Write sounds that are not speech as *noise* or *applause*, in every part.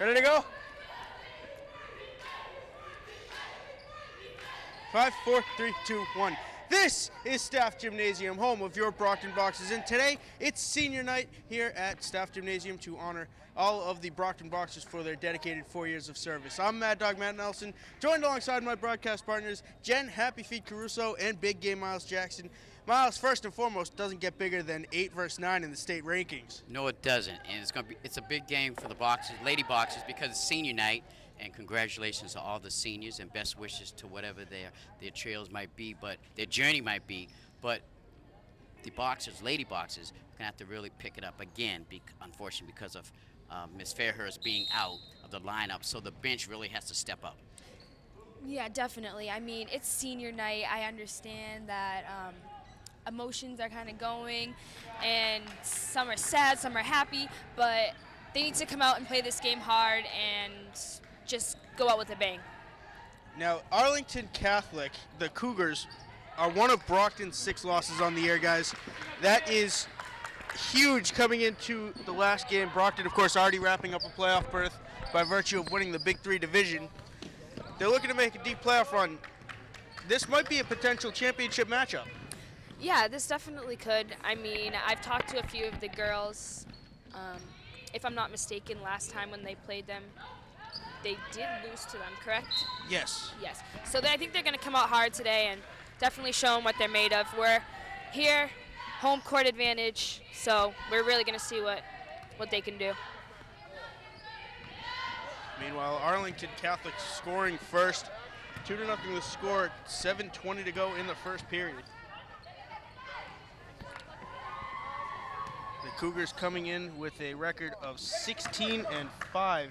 Ready to go? Five, four, three, two, one. This is Staff Gymnasium, home of your Brockton Boxers, and today it's senior night here at Staff Gymnasium to honor all of the Brockton Boxers for their dedicated four years of service. I'm Mad Dog Matt Nelson, joined alongside my broadcast partners Jen Happy Feet Caruso and Big Game Miles Jackson. Miles, first and foremost, doesn't get bigger than eight versus nine in the state rankings. No, it doesn't, and it's gonna be it's a big game for the boxers, lady boxers, because it's senior night. And congratulations to all the seniors, and best wishes to whatever their their trails might be, but their journey might be. But the boxers, lady boxers, are gonna have to really pick it up again, be, unfortunately, because of uh, Miss Fairhurst being out of the lineup. So the bench really has to step up. Yeah, definitely. I mean, it's senior night. I understand that um, emotions are kind of going, and some are sad, some are happy, but they need to come out and play this game hard and just go out with a bang. Now, Arlington Catholic, the Cougars, are one of Brockton's six losses on the year, guys. That is huge coming into the last game. Brockton, of course, already wrapping up a playoff berth by virtue of winning the Big Three division. They're looking to make a deep playoff run. This might be a potential championship matchup. Yeah, this definitely could. I mean, I've talked to a few of the girls. Um, if I'm not mistaken, last time when they played them, they did lose to them, correct? Yes. Yes. So they, I think they're going to come out hard today and definitely show them what they're made of. We're here, home court advantage, so we're really going to see what, what they can do. Meanwhile, Arlington Catholic scoring first. 2 to nothing the score, 7.20 to go in the first period. The Cougars coming in with a record of 16 and 5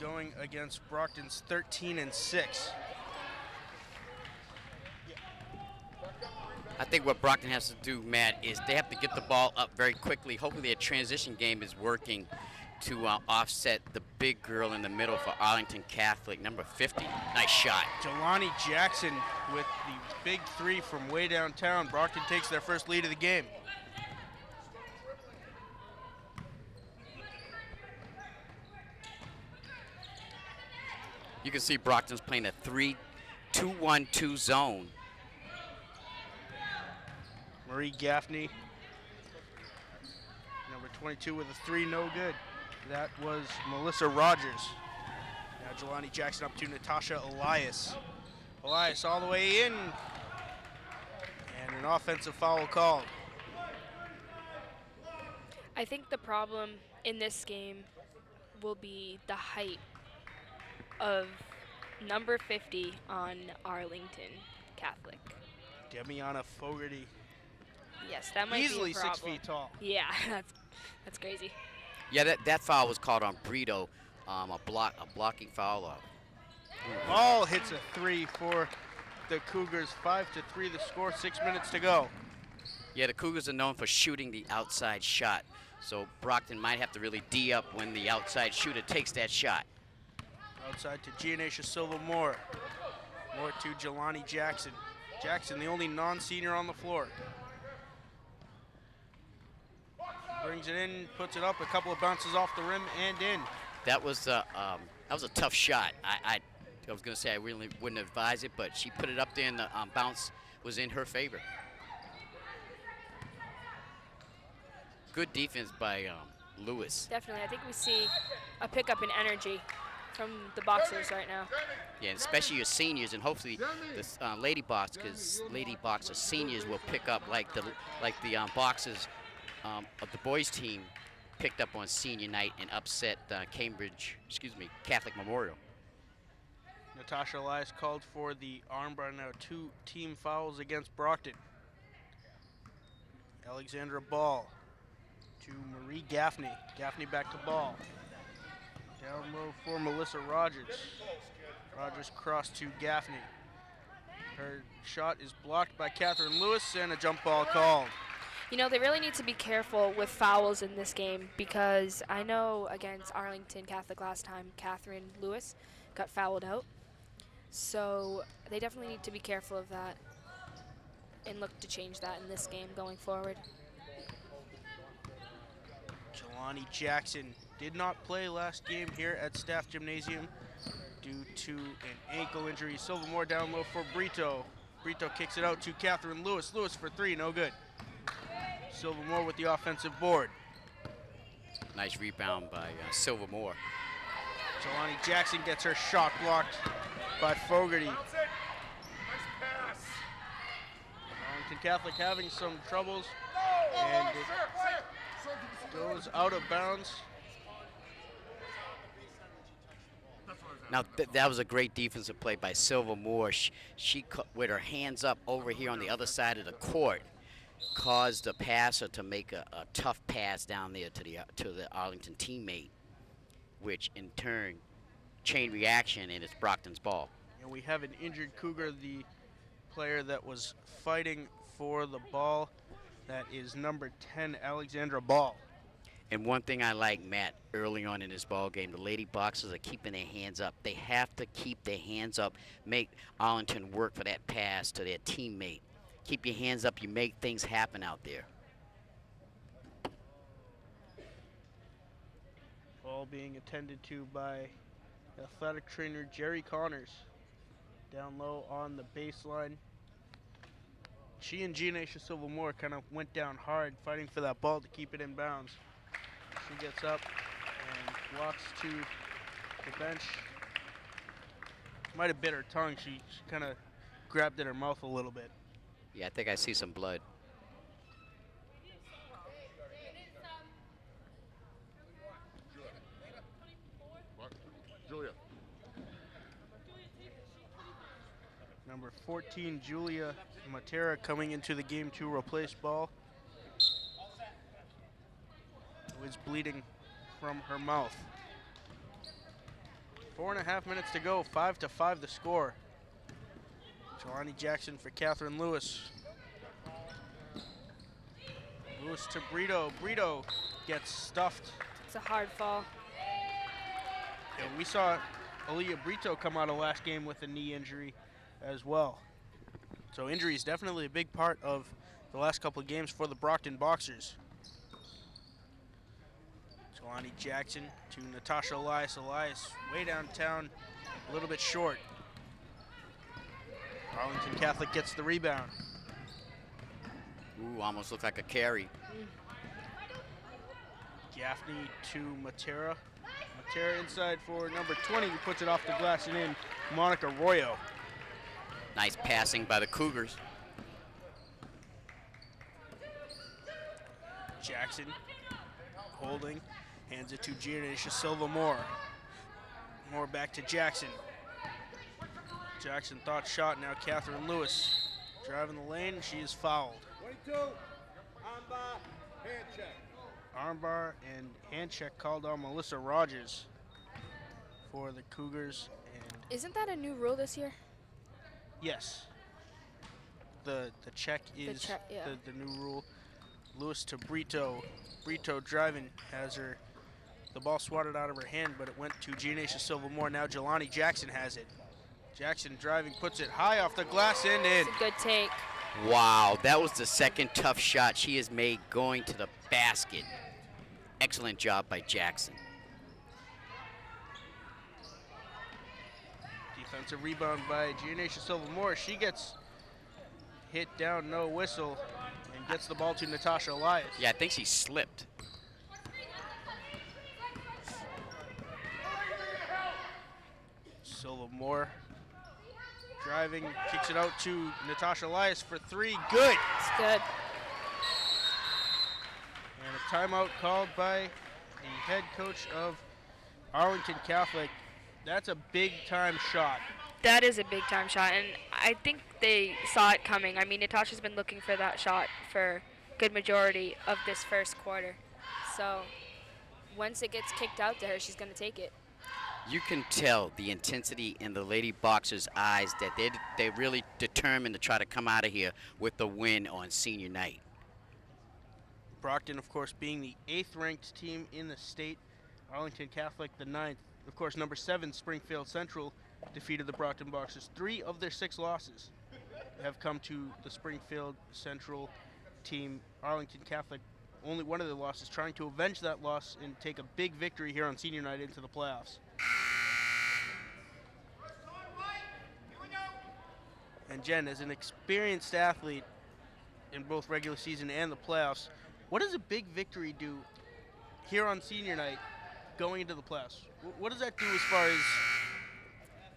going against Brockton's 13 and 6. I think what Brockton has to do, Matt, is they have to get the ball up very quickly. Hopefully their transition game is working to uh, offset the big girl in the middle for Arlington Catholic, number 50. Nice shot. Jelani Jackson with the big three from way downtown. Brockton takes their first lead of the game. You can see Brockton's playing a 3-2-1-2 zone. Marie Gaffney, number 22 with a three, no good. That was Melissa Rogers. Now Jelani Jackson up to Natasha Elias. Elias all the way in. And an offensive foul called. I think the problem in this game will be the height of number 50 on Arlington Catholic. Demiana Fogarty, Yes, that might easily be a six feet tall. Yeah, *laughs* that's that's crazy. Yeah, that, that foul was called on Brito, um, a block, a blocking foul. Uh, Ball hits a three for the Cougars. Five to three the score, six minutes to go. yeah, the Cougars are known for shooting the outside shot, so Brockton might have to really D up when the outside shooter takes that shot. Outside to Gianacia Silva Moore. Moore to Jelani Jackson. Jackson, the only non-senior on the floor. Brings it in, puts it up, a couple of bounces off the rim and in. That was uh, um, that was a tough shot. I, I I was gonna say I really wouldn't advise it, but she put it up there and the um, bounce was in her favor. Good defense by um, Lewis. Definitely, I think we see a pickup in energy from the boxers right now. Yeah, especially your seniors, and hopefully the uh, lady box, because lady boxer seniors will pick up like the like the um, boxers um, of the boys team picked up on senior night and upset uh, Cambridge, excuse me, Catholic Memorial. Natasha Elias called for the armbar. Now two team fouls against Brockton. Alexandra Ball to Marie Gaffney. Gaffney back to Ball. Down low for Melissa Rogers. Rogers cross to Gaffney. Her shot is blocked by Catherine Lewis and a jump ball called. You know, they really need to be careful with fouls in this game because I know against Arlington Catholic last time, Catherine Lewis got fouled out. So they definitely need to be careful of that and look to change that in this game going forward. Jelani Jackson did not play last game here at Staff Gymnasium due to an ankle injury. Silva Moore down low for Brito. Brito kicks it out to Catherine Lewis. Lewis for three, no good. Silva Moore with the offensive board. Nice rebound by uh, Silva Moore. Jelani Jackson gets her shot blocked by Fogarty. Arlington Catholic having some troubles and it goes out of bounds. Now th that was a great defensive play by Silva Moore. She, she cu- with her hands up over here on the other side of the court, caused the passer to make a, a tough pass down there to the uh, to the Arlington teammate, which in turn chain reaction and it's Brockton's ball. And we have an injured Cougar, the player that was fighting for the ball. That is number 10, Alexandra Ball. And one thing I like, Matt, early on in this ball game, the Lady Boxers are keeping their hands up. They have to keep their hands up, make Arlington work for that pass to their teammate. Keep your hands up. You make things happen out there. Ball being attended to by athletic trainer Jerry Connors. Down low on the baseline. She and Gianacia Silva Moore kind of went down hard, fighting for that ball to keep it in bounds. She gets up and walks to the bench. Might have bit her tongue. She, she kind of grabbed at her mouth a little bit. Yeah, I think I see some blood. Julia. Number 14, Julia Matera, coming into the game to replace Ball. Is bleeding from her mouth. Four and a half minutes to go, five to five the score. Jelani Jackson for Catherine Lewis. Lewis to Brito. Brito gets stuffed. It's a hard fall. And we saw Aaliyah Brito come out of last game with a knee injury as well. So injury is definitely a big part of the last couple of games for the Brockton Boxers. Jelani Jackson to Natasha Elias. Elias way downtown, a little bit short. Arlington Catholic gets the rebound. Ooh, almost looked like a carry. Gaffney to Matera. Matera inside for number 20 who puts it off the glass and in. Monica Royo. Nice passing by the Cougars. Jackson holding, hands it to Gianacia Silva Moore. Moore back to Jackson. Jackson thought shot, now Catherine Lewis driving the lane, she is fouled. 22. Armbar. Hand check. Armbar and hand check called on Melissa Rogers for the Cougars. And Isn't that a new rule this year? yes, the the check is check, yeah. the, the new rule. Lewis to Brito. Brito driving has her the ball swatted out of her hand, but it went to Gianacia Silva Moore. Now Jelani Jackson has it. Jackson driving, puts it high off the glass and in. It's a good take. Wow, that was the second tough shot she has made going to the basket. Excellent job by Jackson. Defensive rebound by Gianacia Silva Moore. She gets hit down, no whistle, and gets the ball to Natasha Elias. Yeah, I think she slipped. Silva Moore driving, kicks it out to Natasha Elias for three. Good. It's good. And a timeout called by the head coach of Arlington Catholic. That's a big time shot. That is a big time shot, and I think they saw it coming. I mean, Natasha's been looking for that shot for good majority of this first quarter. So once it gets kicked out to her, she's going to take it. You can tell the intensity in the lady boxers' eyes that they're, they're really determined to try to come out of here with the win on senior night. Brockton, of course, being the eighth ranked team in the state. Arlington Catholic, the ninth. Of course, number seven, Springfield Central, defeated the Brockton Boxers. Three of their six losses have come to the Springfield Central team. Arlington Catholic only one of the losses, trying to avenge that loss and take a big victory here on senior night into the playoffs. And Jen, as an experienced athlete in both regular season and the playoffs, what does a big victory do here on senior night going into the playoffs? What does that do as far as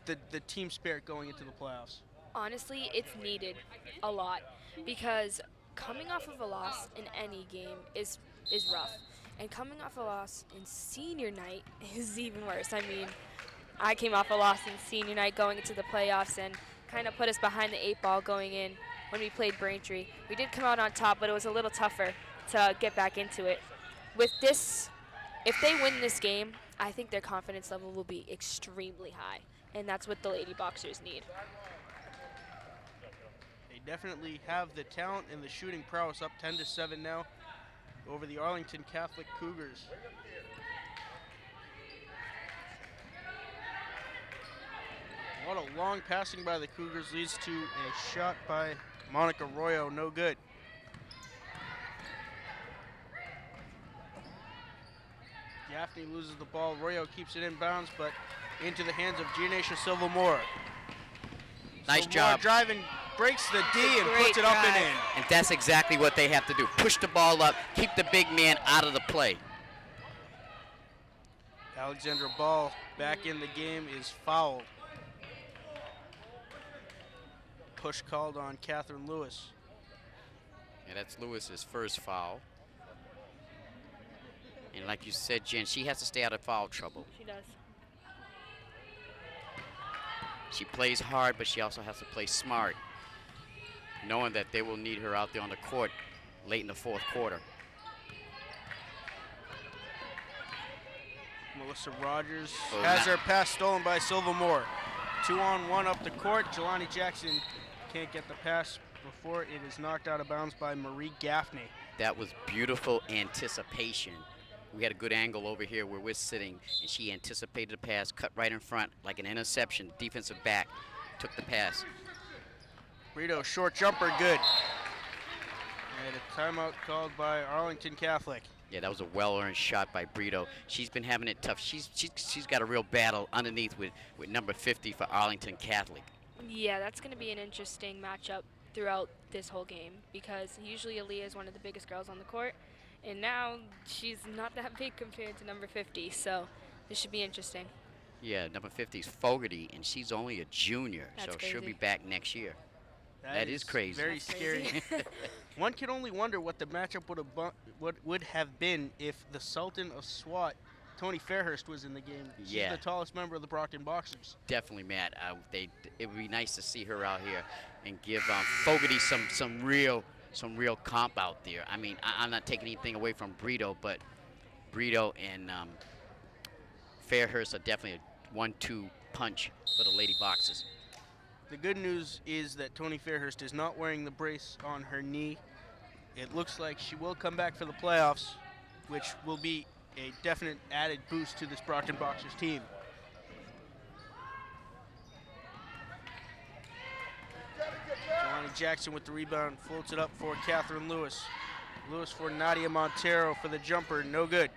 the, the team spirit going into the playoffs? Honestly, it's needed a lot because coming off of a loss in any game is is rough, and coming off a loss in senior night *laughs* is even worse. I mean, I came off a loss in senior night going into the playoffs and kind of put us behind the eight ball going in when we played Braintree. We did come out on top, but it was a little tougher to get back into it. With this, if they win this game, I think their confidence level will be extremely high, and that's what the Lady Boxers need. They definitely have the talent and the shooting prowess up 10 to 7 now over the Arlington Catholic Cougars. What a long passing by the Cougars leads to a shot by Monica Royo, no good. Gaffney loses the ball. Royo keeps it in bounds, but into the hands of Giannacia Silva Moore. Nice job. Driving, breaks the D and puts it up and in. And that's exactly what they have to do. Push the ball up, keep the big man out of the play. Alexandra Ball back in the game is fouled. Push called on Catherine Lewis. Yeah, that's Lewis's first foul. And like you said, Jen, she has to stay out of foul trouble. She does. She plays hard, but she also has to play smart, knowing that they will need her out there on the court late in the fourth quarter. Melissa Rogers Oh, has her pass stolen by Silva Moore. Two on one up the court. Jelani Jackson can't get the pass before it is knocked out of bounds by Marie Gaffney. That was beautiful anticipation. We had a good angle over here where we're sitting, and she anticipated the pass, cut right in front like an interception. Defensive back took the pass. Brito short jumper good. And a timeout called by Arlington Catholic. Yeah, that was a well-earned shot by Brito. She's been having it tough. She's she's, she's got a real battle underneath with, with number 50 for Arlington Catholic. Yeah, that's going to be an interesting matchup throughout this whole game because usually Aaliyah is one of the biggest girls on the court, and now she's not that big compared to number 50. So this should be interesting. Yeah, number 50 is Fogarty, and she's only a junior, That's so she'll be back next year. That is crazy. Very That's scary. crazy. *laughs* One can only wonder what the matchup would have bu- would would have been if the Sultan of SWAT, Tony Fairhurst, was in the game. She's Yeah. the tallest member of the Brockton Boxers. Definitely, Matt. Uh, they it would be nice to see her out here and give um, Fogarty some some real some real comp out there. I mean, I, I'm not taking anything away from Brito, but Brito and um, Fairhurst are definitely a one-two punch for the Lady Boxers. The good news is that Tony Fairhurst is not wearing the brace on her knee. It looks like she will come back for the playoffs, which will be a definite added boost to this Brockton Boxers team. Jelani Jackson with the rebound, floats it up for Catherine Lewis. Lewis for Nadia Montero for the jumper, no good.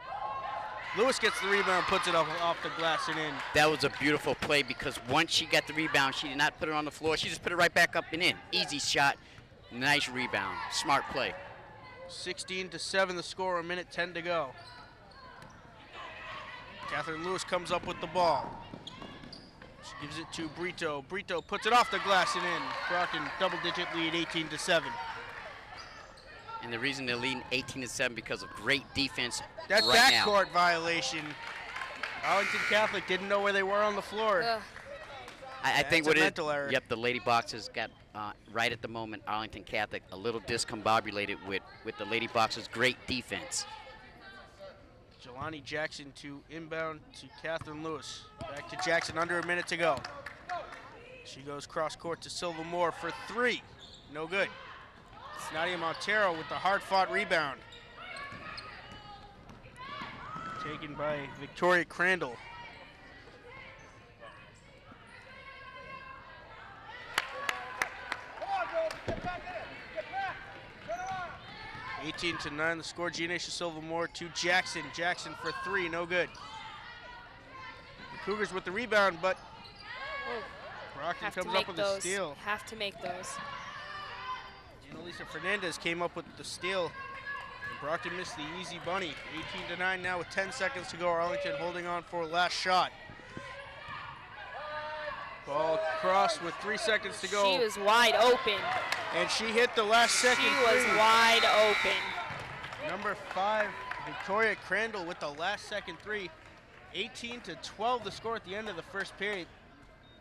Lewis gets the rebound, puts it off, off the glass and in. That was a beautiful play because once she got the rebound, she did not put it on the floor. She just put it right back up and in. Easy shot, nice rebound, smart play. 16 to 7 the score, a minute 10 to go. Catherine Lewis comes up with the ball. She gives it to Brito. Brito puts it off the glass and in. Brockton double digit lead 18 to 7. And the reason they're leading 18 to 7 because of great defense That right backcourt violation. Arlington Catholic didn't know where they were on the floor. Ugh. I, I That's think a what it mental error. Yep, the Lady Boxers got uh, right at the moment. Arlington Catholic a little discombobulated with with the Lady Boxers' great defense. Jelani Jackson to inbound to Catherine Lewis. Back to Jackson, under a minute to go. She goes cross court to Silva Moore for three. No good. It's Nadia Montero with the hard fought rebound. Taken by Victoria Crandall. 18 to 9, the score. Giannisha Silva Moore to Jackson. Jackson for three, no good. The Cougars with the rebound, but oh. Brockton Have to comes make up with those. a steal. Have to make those. Annalisa Fernandez came up with the steal. And Brockton missed the easy bunny. 18 to 9 now with 10 seconds to go. Arlington holding on for last shot. Ball crossed with three seconds to go. She was wide open. and she hit the last second. She was three. wide open. Number five, Victoria Crandall with the last second three. 18 to 12 the score at the end of the first period.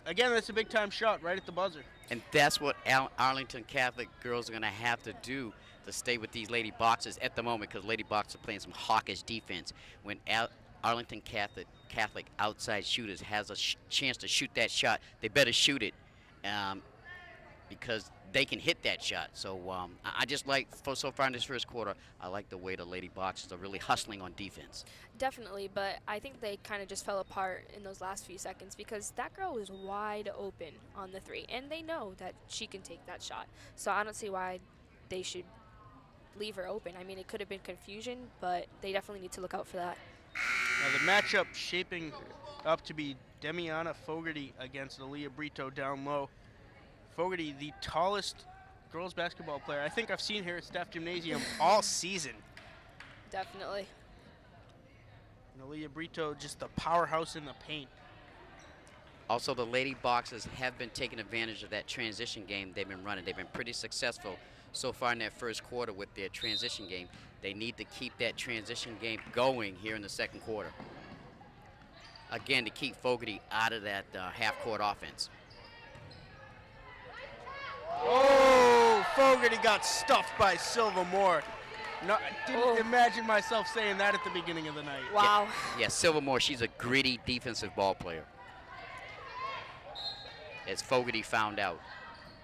Again, that's a big time shot right at the buzzer. And that's what Arlington Catholic girls are going to have to do to stay with these Lady Boxers at the moment because Lady Boxers are playing some hawkish defense. When Arlington Catholic Catholic outside shooters has a sh- chance to shoot that shot, they better shoot it um, because they can hit that shot. So um, I-, I just like, for so far in this first quarter, I like the way the Lady Boxers are really hustling on defense. Definitely, but I think they kind of just fell apart in those last few seconds because that girl was wide open on the three, and they know that she can take that shot. So I don't see why they should leave her open. I mean, it could have been confusion, but they definitely need to look out for that. Now the matchup shaping up to be Demiana Fogarty against Aaliyah Brito down low. Fogarty, the tallest girls basketball player I think I've seen here at Staff Gymnasium all season. Definitely. And Aaliyah Brito, just the powerhouse in the paint. Also, the Lady Boxers have been taking advantage of that transition game they've been running. They've been pretty successful so far in that first quarter with their transition game. They need to keep that transition game going here in the second quarter. Again, to keep Fogarty out of that uh, half-court offense. Oh, Fogarty got stuffed by Silva Moore. No, I didn't Oh. imagine myself saying that at the beginning of the night. Wow. Yeah, Silva Moore, she's a gritty defensive ball player. As Fogarty found out.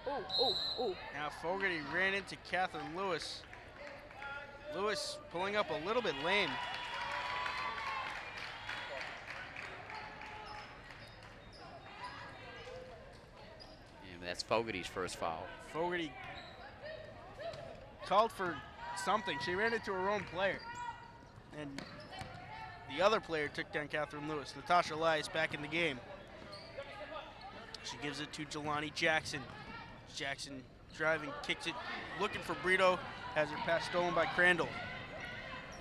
Ooh, ooh, ooh. Now Fogarty ran into Catherine Lewis. Lewis pulling up a little bit lame. And that's Fogarty's first foul. Fogarty called for something. She ran into her own player. And the other player took down Catherine Lewis. Natasha Elias back in the game. She gives it to Jelani Jackson. Jackson driving, kicks it, looking for Brito. Has her pass stolen by Crandall.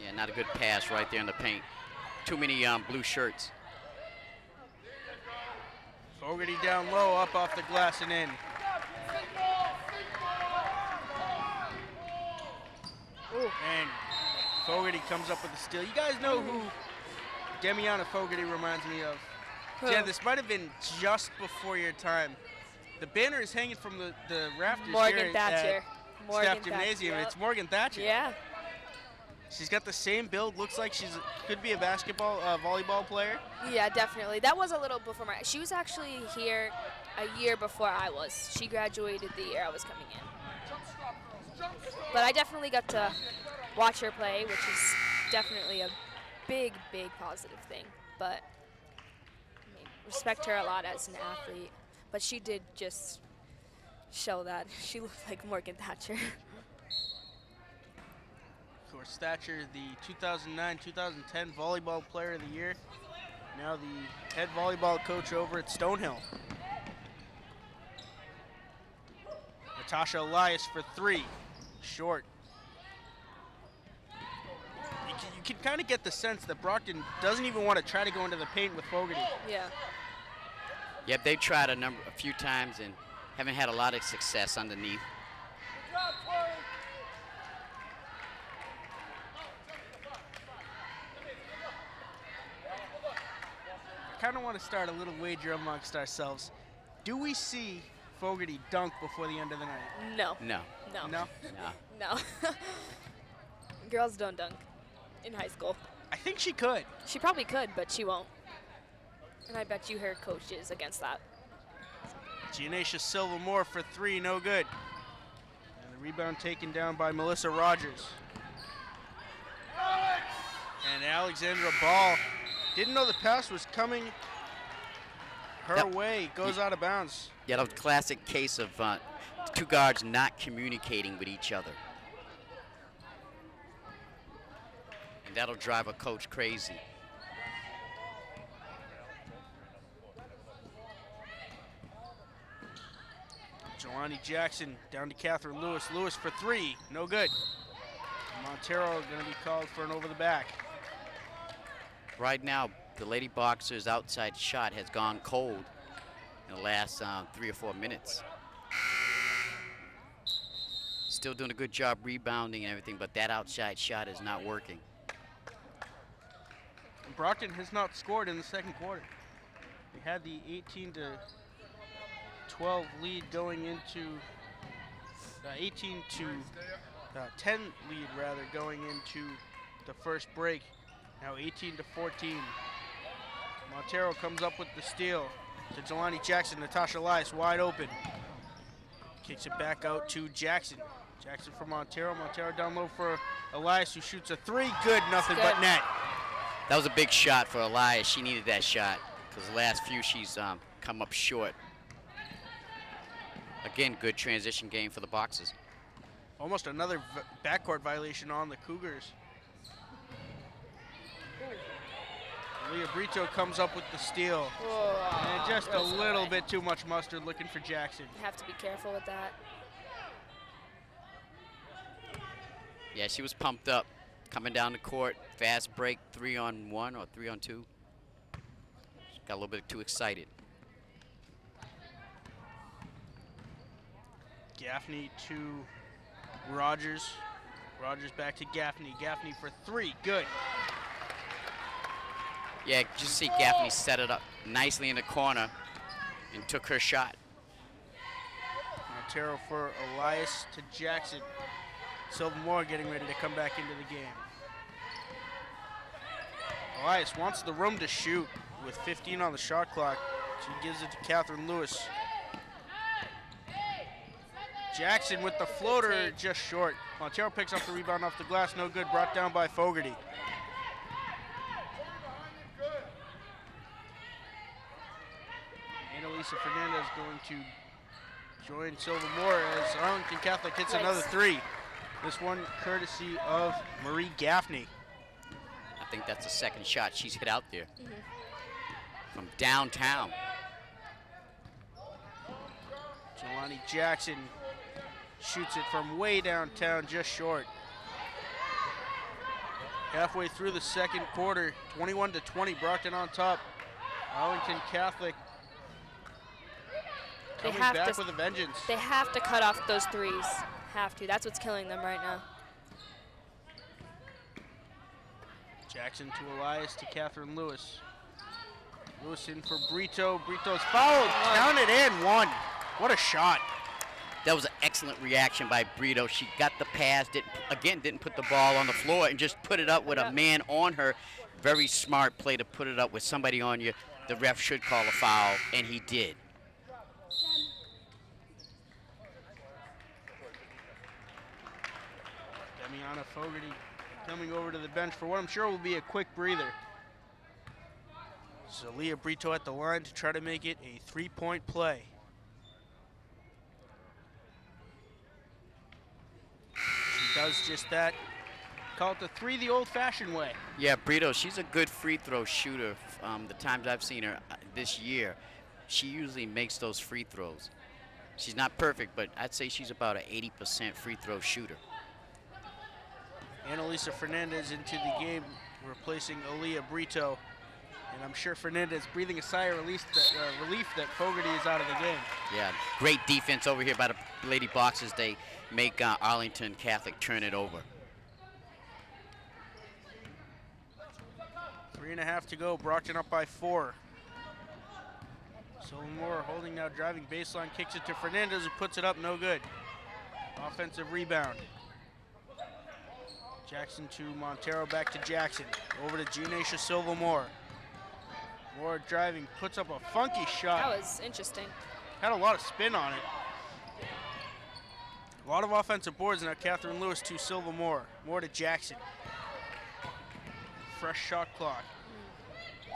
Yeah, not a good pass right there in the paint. Too many um, blue shirts. Fogarty down low, up off the glass and in. And Fogarty comes up with a steal. You guys know who Demiana Fogarty reminds me of? Who? Yeah, this might have been just before your time. The banner is hanging from the, the rafters Morgan here Thatcher. at Morgan Staff Thatcher, Gymnasium, yep. it's Morgan Thatcher. Yeah. She's got the same build. Looks like she's could be a basketball, uh, volleyball player. Yeah, definitely. That was a little before my. She was actually here a year before I was. She graduated the year I was coming in. But I definitely got to watch her play, which is definitely a big, big positive thing. But I mean, respect her a lot as an athlete. But she did just show that *laughs* she looked like Morgan Thatcher. *laughs* Of course, Thatcher, the 2009-2010 volleyball player of the year. Now the head volleyball coach over at Stonehill. Natasha Elias for three. Short. You can, you can kind of get the sense that Brockton doesn't even want to try to go into the paint with Fogarty. yeah. Yep, they've tried a number, a few times and haven't had a lot of success underneath. Kind of want to start a little wager amongst ourselves. Do we see Fogarty dunk before the end of the night? No. No, No. No? no. No. *laughs* Girls don't dunk in high school. I think she could. She probably could, but she won't. And I bet you her coach is against that. Giannacia Silva Moore for three, no good. And the rebound taken down by Melissa Rogers. And Alexandra Ball didn't know the pass was coming her That- way, goes out of bounds. Yeah, that was a classic case of uh, two guards not communicating with each other. and that'll drive a coach crazy. Jelani Jackson down to Catherine Lewis. Lewis for three, no good. Montero going to be called for an over the back. Right now, the Lady Boxers' outside shot has gone cold in the last uh, three or four minutes. Still doing a good job rebounding and everything, but that outside shot is not working. Brockton has not scored in the second quarter. They had the 18 to 12 lead going into uh, 18 to uh, 10 lead rather going into the first break. Now 18 to 14. Montero comes up with the steal to Jelani Jackson. Natasha Elias wide open. Kicks it back out to Jackson. Jackson for Montero. Montero down low for Elias who shoots a three. Good, nothing Good. but net. That was a big shot for Elias. She needed that shot because the last few she's um, come up short. Again, good transition game for the boxes. Almost another v- backcourt violation on the Cougars. Leah Brito comes up with the steal. And just a little away. bit too much mustard looking for Jackson. You have to be careful with that. Yeah, she was pumped up. Coming down the court, fast break, three on one or three on two. She got a little bit too excited. Gaffney to Rogers. Rogers back to Gaffney. Gaffney for three. Good. Yeah, just see Gaffney set it up nicely in the corner and took her shot. Montero for Elias to Jackson. Silva Moore getting ready to come back into the game. Elias wants the room to shoot with 15 on the shot clock. She gives it to Catherine Lewis. Jackson with the floater just short. Montero picks up the rebound off the glass, no good, brought down by Fogarty. Annalisa Fernandez going to join Silva Moore as Arlington Catholic hits Nice. another three. This one courtesy of Marie Gaffney. I think that's the second shot she's hit out there. Mm-hmm. From downtown. Jelani Jackson shoots it from way downtown, just short. Halfway through the second quarter, 21 to 20, Brockton on top. Arlington Catholic They coming have back to- with a vengeance. They have to cut off those threes. Have to. That's what's killing them right now. Jackson to Elias to Catherine Lewis. Lewis in for Brito. Brito's fouled. Counted in one. What a shot. That was an excellent reaction by Brito. She got the pass, didn't, again, didn't put the ball on the floor and just put it up with a man on her. Very smart play to put it up with somebody on you. The ref should call a foul, and he did. Demiana Fogarty coming over to the bench for what I'm sure will be a quick breather. So Leah Brito at the line to try to make it a three-point play. She does just that. Call it the three the old-fashioned way. Yeah, Brito, she's a good free throw shooter. Um, the times I've seen her uh, this year, she usually makes those free throws. She's not perfect, but I'd say she's about an 80% free throw shooter. Annalisa Fernandez into the game, replacing Aaliyah Brito. And I'm sure Fernandez breathing a sigh of release that, uh, relief that Fogarty is out of the game. Yeah, great defense over here by the Lady Boxers. They make uh, Arlington Catholic turn it over. Three and a half to go. Brockton up by four. Silva Moore holding now, driving baseline, kicks it to Fernandez, who puts it up, no good. Offensive rebound. Jackson to Montero, back to Jackson. Over to Gianacia Silva Moore. Moore driving, puts up a funky shot. That was interesting. Had a lot of spin on it. A lot of offensive boards now. Catherine Lewis to Silva Moore. Moore to Jackson. Fresh shot clock.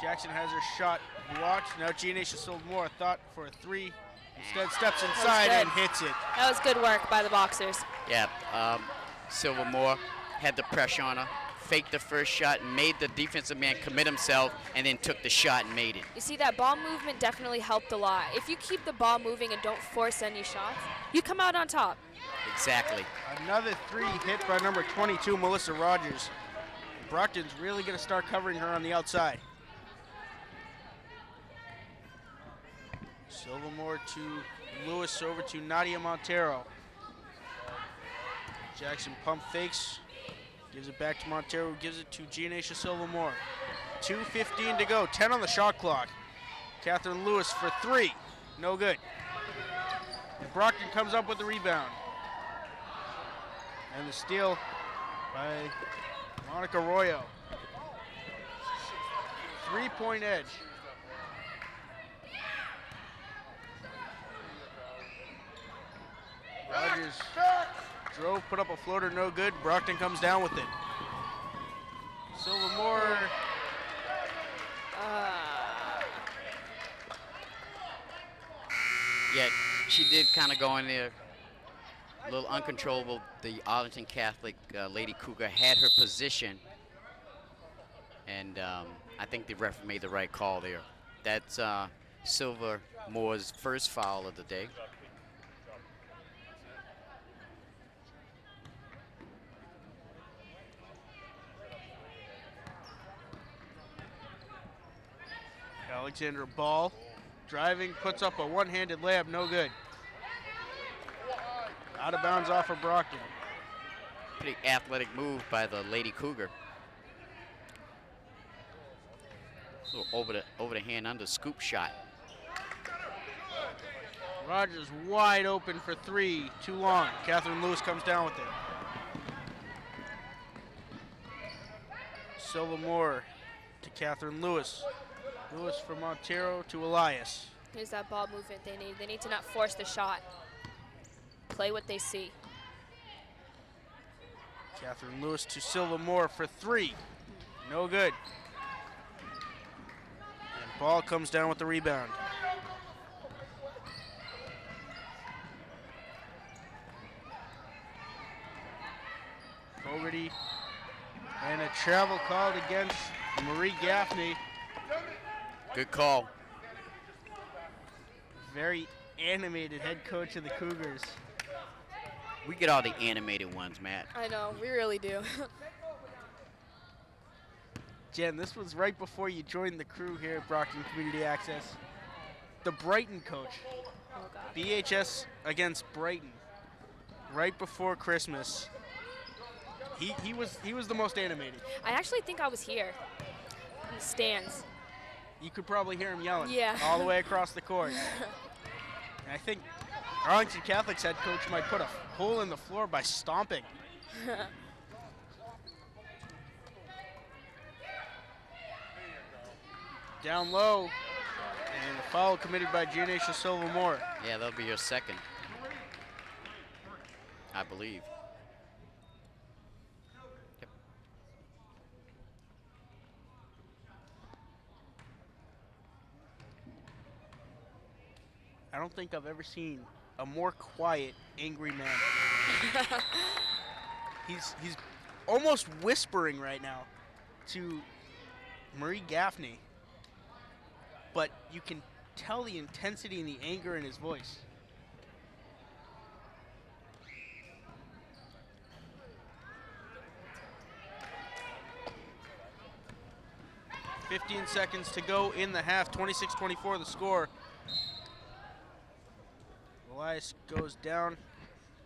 Jackson has her shot blocked. Now Gianacia Silva Moore thought for a three. Instead steps inside and hits it. That was good work by the Boxers. Yeah, um, Silva Moore had the pressure on her, faked the first shot made the defensive man commit himself and then took the shot and made it. You see, that ball movement definitely helped a lot. If you keep the ball moving and don't force any shots, you come out on top. Exactly. Another three hit by number 22, Melissa Rogers. Brockton's really going to start covering her on the outside. Silva Moore to Lewis over to Nadia Montero. Jackson pump fakes, gives it back to Montero, gives it to Giannacia Silva Moore. 2.15 to go, 10 on the shot clock. Catherine Lewis for three, no good. And Brockton comes up with the rebound. And the steal by Monica Royo. Three-point edge. Rogers drove, put up a floater, no good. Brockton comes down with it. Silva Moore. Yeah, she did kind of go in there a little uncontrollable. The Arlington Catholic uh, Lady Cougar had her position, and um, I think the ref made the right call there. That's uh, Silva Moore's first foul of the day. Alexandra Ball driving, puts up a one-handed layup, no good. Out of bounds off of Brockton. Pretty athletic move by the Lady Cougar. Little over the over the hand under scoop shot. Rogers wide open for three, too long. Catherine Lewis comes down with it. Silva Moore to Catherine Lewis. Lewis from Montero to Elias. Here's that ball movement they need. They need to not force the shot. Play what they see. Catherine Lewis to Silva Moore for three. No good. And ball comes down with the rebound. Fogarty. And a travel called against Marie Gaffney. Good call. Very animated head coach of the Cougars. We get all the animated ones, Matt. I know, we really do. Jen, this was right before you joined the crew here at Brockton Community Access. The Brighton coach, oh God. BHS against Brighton, right before Christmas. He, he was he was the most animated. I actually think I was here in the stands. You could probably hear him yelling Yeah. all the way across the court. *laughs* and I think Arlington Catholic's head coach might put a hole in the floor by stomping. *laughs* Down low, and a foul committed by Giannacia Silva Moore. Yeah, that'll be your second. I believe. I don't think I've ever seen a more quiet, angry man. *laughs* he's he's almost whispering right now to Marie Gaffney, but you can tell the intensity and the anger in his voice. Fifteen seconds to go in the half. 26-24 the score. Elias goes down,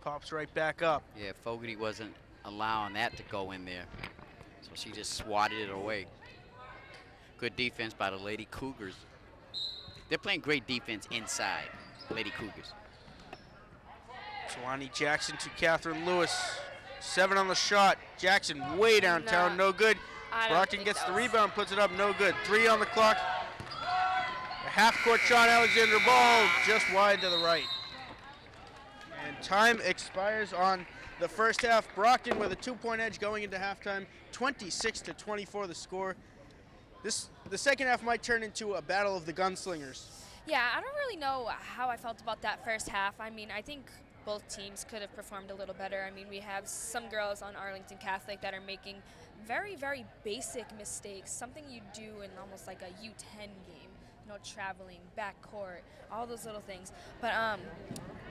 pops right back up. Yeah, Fogarty wasn't allowing that to go in there. So she just swatted it away. Good defense by the Lady Cougars. They're playing great defense inside, Lady Cougars. Swanee Jackson to Catherine Lewis. Seven on the shot. Jackson way downtown, Nah. no good. Brockton gets that the rebound, puts it up, no good. Three on the clock. A half court shot, Alexandra Ball, just wide to the right. Time expires on the first half. Brockton with a two-point edge going into halftime, 26 to 24 the score. This the second half might turn into a battle of the gunslingers. Yeah, I don't really know how I felt about that first half. I mean, I think both teams could have performed a little better. I mean, we have some girls on Arlington Catholic that are making very, very basic mistakes, something you do in almost like a U10 game. Know, traveling, backcourt, all those little things. But um,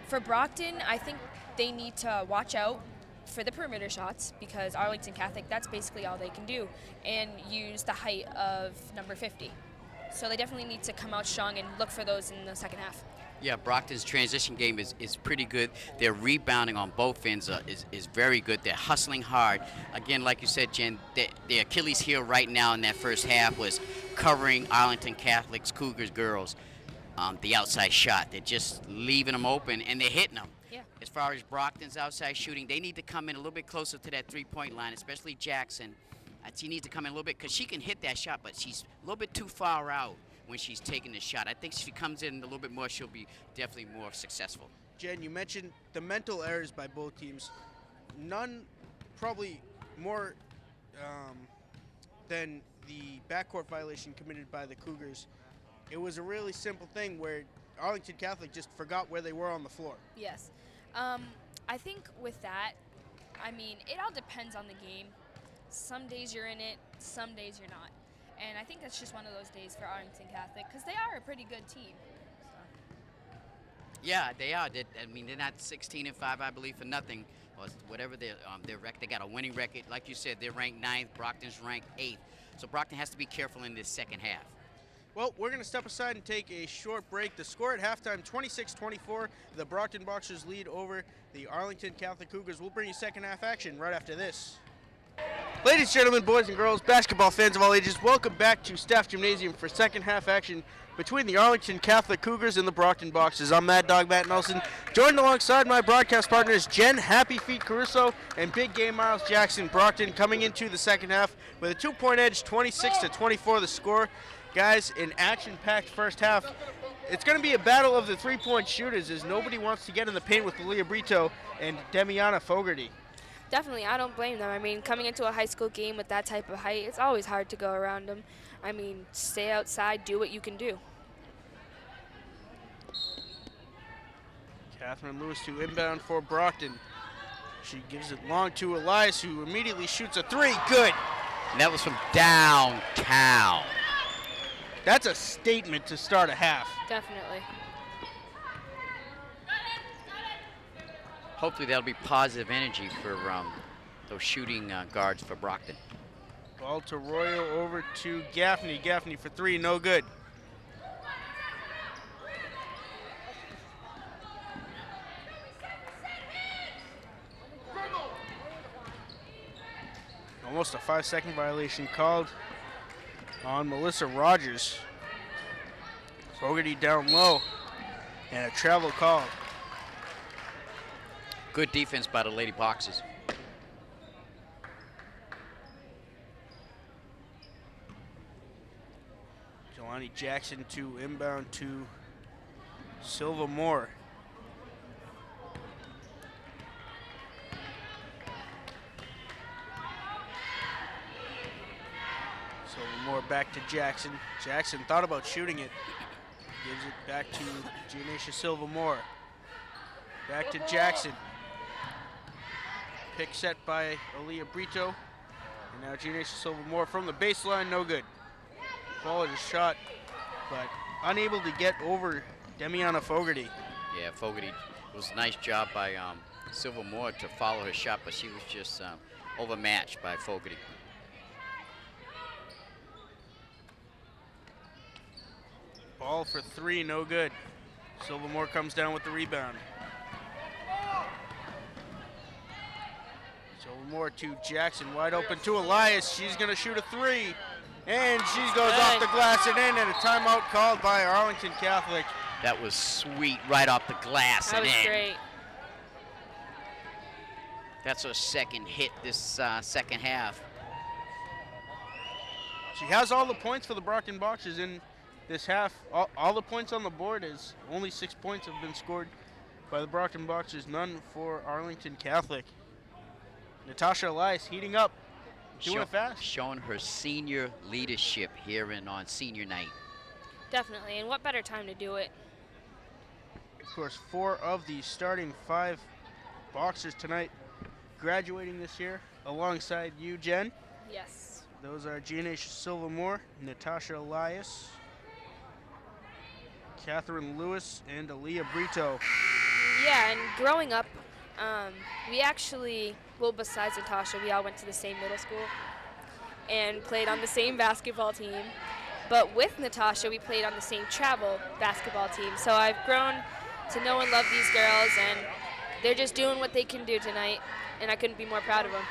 for Brockton, I think they need to watch out for the perimeter shots because Arlington Catholic, that's basically all they can do, and use the height of number 50. So they definitely need to come out strong and look for those in the second half. Yeah, Brockton's transition game is, is pretty good. Their rebounding on both ends uh, is, is very good. They're hustling hard. Again, like you said, Jen, the, the Achilles heel right now in that first half was covering Arlington Catholic's Cougars girls. Um, the outside shot. They're just leaving them open and they're hitting them. Yeah. As far as Brockton's outside shooting, they need to come in a little bit closer to that three-point line, especially Jackson. She needs to come in a little bit because she can hit that shot, but she's a little bit too far out when she's taking the shot. I think if she comes in a little bit more, she'll be definitely more successful. Jen, you mentioned the mental errors by both teams. None probably more um, than the backcourt violation committed by the Cougars. It was a really simple thing where Arlington Catholic just forgot where they were on the floor. Yes. Um, I think with that, I mean, it all depends on the game. Some days you're in it, some days you're not. And I think that's just one of those days for Arlington Catholic because they are a pretty good team. Yeah, they are. They, I mean, they're not 16 and five, I believe, for nothing. Or whatever their um, their record, they got a winning record. Like you said, they're ranked ninth. Brockton's ranked eighth. So Brockton has to be careful in this second half. Well, we're going to step aside and take a short break. The score at halftime 26 24. The Brockton Boxers lead over the Arlington Catholic Cougars. We'll bring you second half action right after this. Ladies, gentlemen, boys, and girls, basketball fans of all ages, welcome back to Staff Gymnasium for second half action between the Arlington Catholic Cougars and the Brockton Boxers. I'm Mad Dog Matt Nelson, joined alongside my broadcast partners Jen Happy Feet Caruso and Big Game Miles Jackson. Brockton coming into the second half with a two-point edge, 26 to 24 the score. Guys, an action-packed first half. It's going to be a battle of the three-point shooters as nobody wants to get in the paint with Leah Brito and Demiana Fogarty. Definitely, I don't blame them. I mean, coming into a high school game with that type of height, it's always hard to go around them. I mean, stay outside, do what you can do. Catherine Lewis to inbound for Brockton. She gives it long to Elias, who immediately shoots a three. Good. And that was from downtown. That's a statement to start a half. Definitely. Hopefully that'll be positive energy for um, those shooting uh, guards for Brockton. Ball to Royal over to Gaffney. Gaffney for three, no good. Almost a five second violation called on Melissa Rogers. Fogarty down low and a travel called. Good defense by the Lady Boxers. Jelani Jackson to inbound to Silva Moore. Silva Moore back to Jackson. Jackson thought about shooting it. Gives it back to Gianacia Silva Moore. Back to Jackson. Pick set by Aaliyah Brito. And now Gianacia Silva Moore from the baseline, no good. Quality shot, but unable to get over Demiana Fogarty. Yeah, Fogarty, it was a nice job by um, Silva Moore to follow her shot, but she was just um, overmatched by Fogarty. Ball for three, no good. Silva Moore comes down with the rebound. Silva Moore to Jackson, wide open to Elias. She's gonna shoot a three. And she goes off the glass and in, and a timeout called by Arlington Catholic. That was sweet, right off the glass That and was great. That's her second hit this uh, second half. She has all the points for the Brockton Boxers in this half. All, all the points on the board is only six points have been scored by the Brockton Boxers, none for Arlington Catholic. Natasha Elias heating up, doing Show- it fast. Showing her senior leadership here in on senior night. Definitely. And what better time to do it? Of course, four of the starting five boxers tonight graduating this year alongside you, Jen. Yes. Those are Gina Silva Moore, Natasha Elias, Catherine Lewis, and Aaliyah Brito. Yeah, and growing up, um, we actually, well, besides Natasha, we all went to the same middle school and played on the same basketball team. But with Natasha, we played on the same travel basketball team. So I've grown to know and love these girls, and they're just doing what they can do tonight, and I couldn't be more proud of them.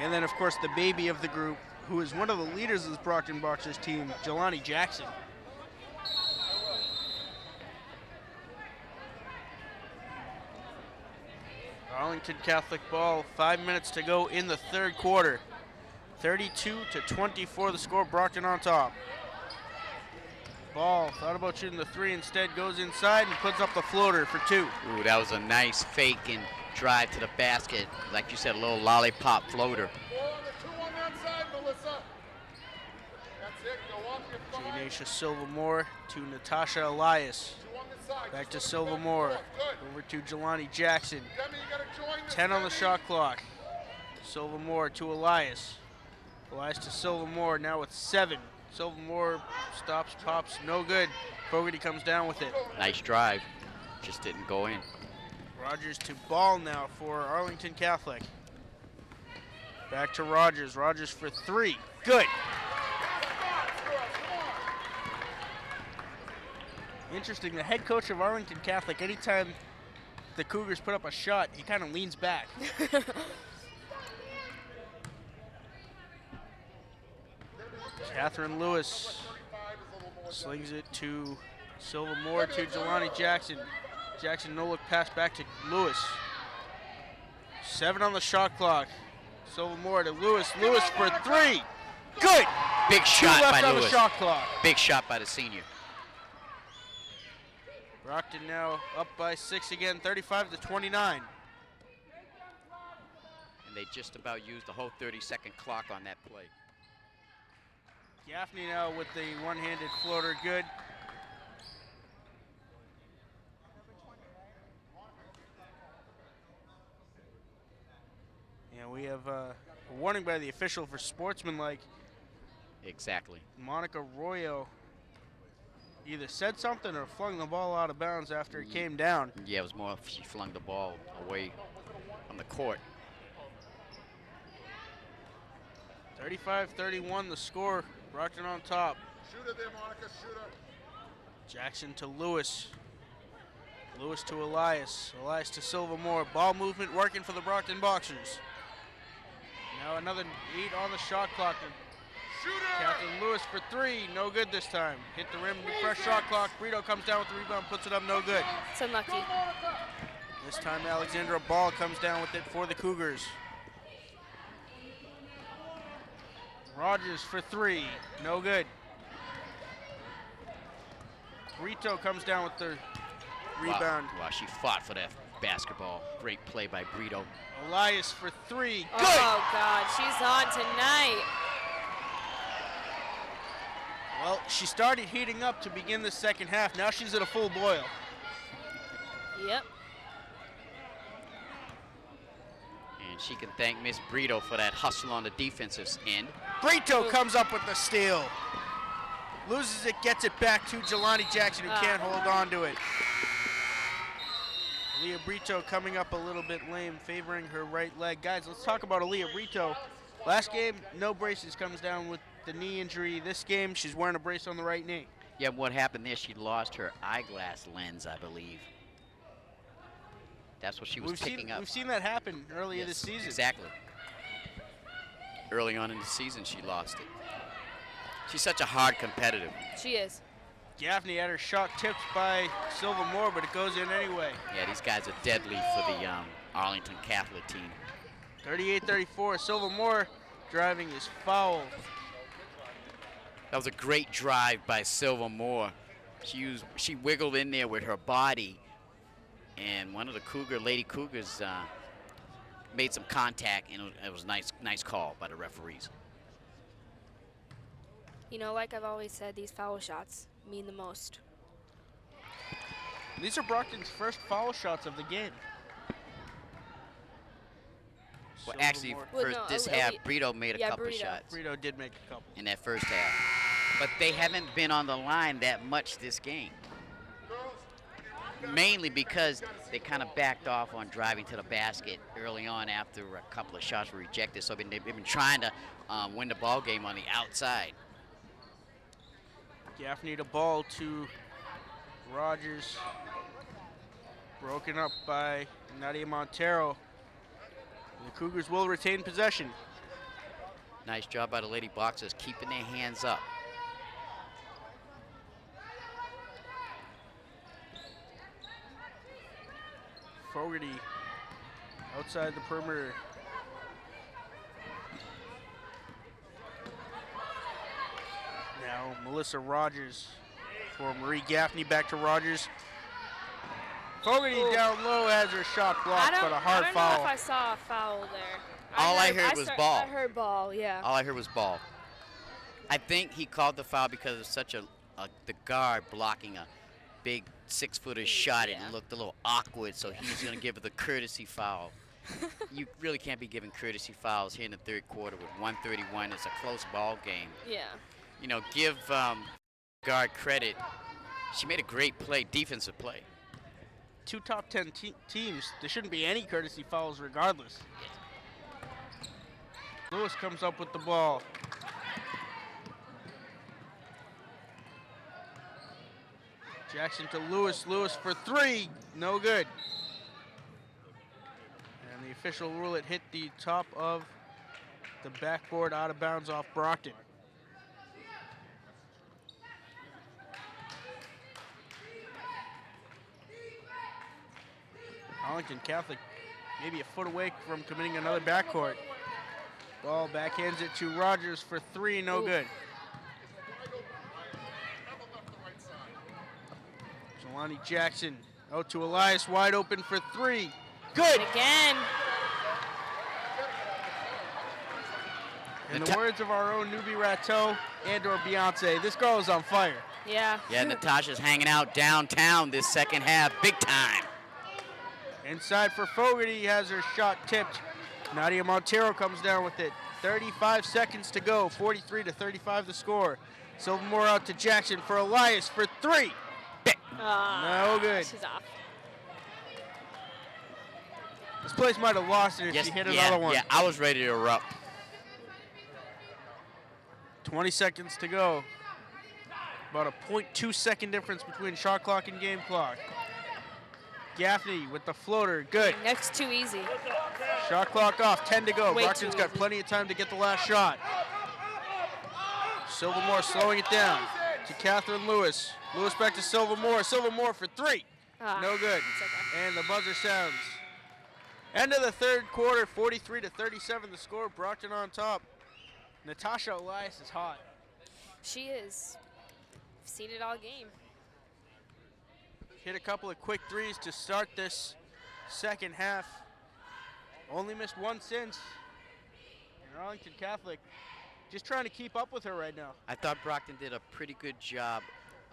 And then, of course, the baby of the group, who is one of the leaders of this Brockton Boxers team, Jelani Jackson. Arlington Catholic ball, five minutes to go in the third quarter. 32 to 24, the score, Brockton on top. Ball, thought about shooting the three, instead goes inside and puts up the floater for two. Ooh, that was a nice fake and drive to the basket. Like you said, a little lollipop floater. Four on the two on that side, Melissa. That's it. Go up. You're. Gianacia Silva to Natasha Elias. Two on this side. Back to Moore. Over to Jelani Jackson. Demi, you gotta join this. 10 on the shot clock. Silva Moore to Elias. Elias to Silva Moore now with seven. Silva Moore stops, pops, no good. Fogarty comes down with it. Nice drive. Just didn't go in. Rogers to ball now for Arlington Catholic. Back to Rogers. Rogers for three. Good. Interesting. The head coach of Arlington Catholic, anytime the Cougars put up a shot, he kind of leans back. *laughs* Catherine Lewis slings it to Silva Moore to Jelani Jackson. Jackson no look pass back to Lewis. Seven on the shot clock. Silva Moore to Lewis. Lewis for three. Good. Big Two shot left by on the Lewis. shot clock. Big shot by the senior. Brockton now up by six again, 35 to 29. And they just about used the whole 30 second clock on that play. Gaffney now with the one-handed floater, good. And we have uh, a warning by the official for sportsmanlike. Exactly. Monica Royo either said something or flung the ball out of bounds after it came down. Yeah, it was more if she flung the ball away from the court. 35-31 the score. Brockton on top. Shoot it there, Monica. Shoot it. Jackson to Lewis. Lewis to Elias. Elias to Silva Moore. Ball movement working for the Brockton Boxers. Now another eight on the shot clock. Shoot. Captain Lewis for three. No good this time. Hit the rim. Fresh shot clock. Brito comes down with the rebound. Puts it up. No good. It's unlucky. This time Alexandra Ball comes down with it for the Cougars. Rogers for three. No good. Brito comes down with the rebound. Wow, wow, she fought for that basketball. Great play by Brito. Elias for three. Oh, good. Oh, God. She's on tonight. Well, she started heating up to begin the second half. Now she's at a full boil. Yep. And she can thank Miss Brito for that hustle on the defensive end. Brito comes up with the steal. Loses it, gets it back to Jelani Jackson, who Ah. can't hold on to it. Aaliyah Brito coming up a little bit lame, favoring her right leg. Guys, let's talk about Aaliyah Brito. Last game, no braces, comes down with the knee injury. This game, she's wearing a brace on the right knee. Yeah, what happened there? She lost her eyeglass lens, I believe. That's what she was We've picking seen, up. we've seen that happen earlier Yes, this season. Exactly. Early on in the season, she lost it. She's such a hard competitor. She is. Gaffney had her shot tipped by Silva Moore, but it goes in anyway. Yeah, these guys are deadly for the um, Arlington Catholic team. 38-34, Silva Moore driving is foul. That was a great drive by Silva Moore. She used, she wiggled in there with her body, and one of the Cougar, Lady Cougars, uh, made some contact, and it was, it was nice, nice call by the referees. You know, like I've always said, these foul shots mean the most. These are Brockton's first foul shots of the game. Well, actually, Silva Moore- Well, first no, this oh, half, Elliot- Brito made a yeah, couple Brito. shots Brito did make a couple. in that first half, but they haven't been on the line that much this game. Mainly because they kind of backed off on driving to the basket early on after a couple of shots were rejected. So they've been, trying to um, win the ball game on the outside. Gaffney to ball to Rogers. Broken up by Nadia Montero. The Cougars will retain possession. Nice job by the Lady Boxers keeping their hands up. Fogarty outside the perimeter. Now Melissa Rogers for Marie Gaffney back to Rogers. Fogarty Ooh. down low has her shot I blocked, don't, but a I hard don't foul. know if I saw a foul there. All I heard was start- ball. I heard ball, yeah. All I heard was ball. I think he called the foul because of such a, a the guard blocking a big six-footer shot. Yeah. It looked a little awkward, so he's going to give it the courtesy foul. *laughs* you really can't be giving courtesy fouls here in the third quarter with 131. It's a close ball game. yeah. You know, give um, guard credit. She made a great play, defensive play. Two top 10 te- teams, there shouldn't be any courtesy fouls regardless. Lewis comes up with the ball. Jackson to Lewis. Lewis for three. No good. And the official rule it hit the top of the backboard out of bounds off Brockton. Arlington Catholic maybe a foot away from committing another backcourt. Ball backhands it to Rogers for three, no Ooh. good. Jelani Jackson out to Elias, wide open for three. Good. Again. In The the words of our own newbie Rateau and or Beyonce, this girl is on fire. Yeah. Yeah, Natasha's hanging out downtown this second half, big time. Inside for Fogarty, has her shot tipped. Nadia Montero comes down with it. 35 seconds to go, 43 to 35 the score. Silva Moore out to Jackson for Elias for three. Ah, No good. She's off. This place might have lost it if Yes, she hit yeah, another one. yeah, I was ready to erupt. 20 seconds to go. About a 0.2 second difference between shot clock and game clock. Gaffney with the floater, good. Next too easy. Shot clock off, 10 to go. Way Brockton's got easy. plenty of time to get the last shot. Silva Moore slowing it down to Catherine Lewis. Lewis back to Silva Moore. Silvermore for three. Ah, No good. okay. And the buzzer sounds. End of the third quarter, 43 to 37 the score. Brockton on top. Natasha Elias is hot. She is. I've seen it all game. Hit a couple of quick threes to start this second half. Only missed one since. And Arlington Catholic just trying to keep up with her right now. I thought Brockton did a pretty good job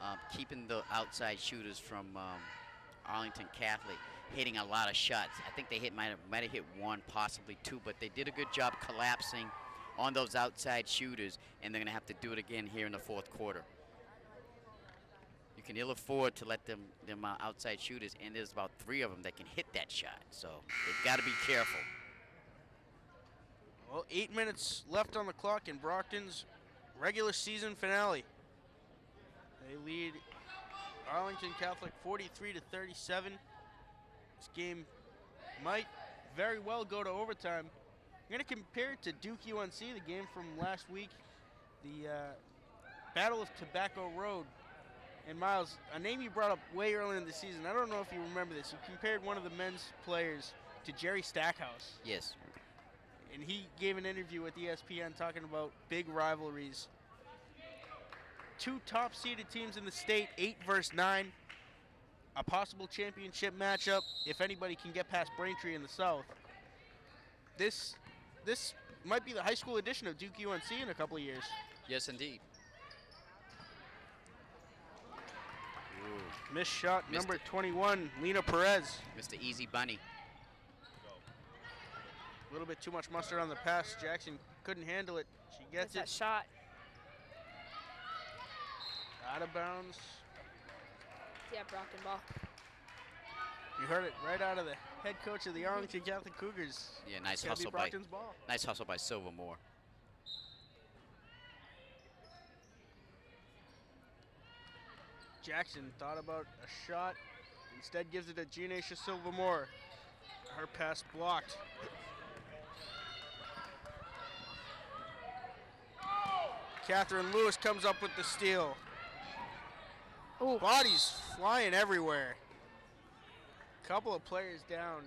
um, keeping the outside shooters from um, Arlington Catholic hitting a lot of shots. I think they hit might have, might have hit one, possibly two, but they did a good job collapsing on those outside shooters, and they're going to have to do it again here in the fourth quarter. Can ill afford to let them them uh, outside shooters, and there's about three of them that can hit that shot. So they've got to be careful. Well, eight minutes left on the clock in Brockton's regular season finale. They lead Arlington Catholic 43 to 37. This game might very well go to overtime. I'm going to compare it to Duke UNC, the game from last week, the uh, Battle of Tobacco Road. And Miles, a name you brought up way earlier in the season. I don't know if you remember this. You compared one of the men's players to Jerry Stackhouse Yes. and he gave an interview with ESPN talking about big rivalries. Two top seeded teams in the state, eight versus nine. A possible championship matchup if anybody can get past Braintree in the South. This this might be the high school edition of Duke UNC in a couple of years. Yes, indeed. Ooh, Missed shot Missed number it. 21, Lena Perez. Missed Mr. Easy Bunny. A little bit too much mustard on the pass. Jackson couldn't handle it. She Gets gets that it shot. out of bounds. Yeah, Brockton ball. You heard it right out of the head coach of the Arlington Catholic Cougars. Yeah, nice It's gonna hustle by Brockton's ball. nice hustle by Silva Moore. Jackson thought about a shot, instead gives it to Gianacia Silva Moore. Her pass blocked. Catherine Lewis comes up with the steal. Ooh. Bodies flying everywhere. Couple of players down.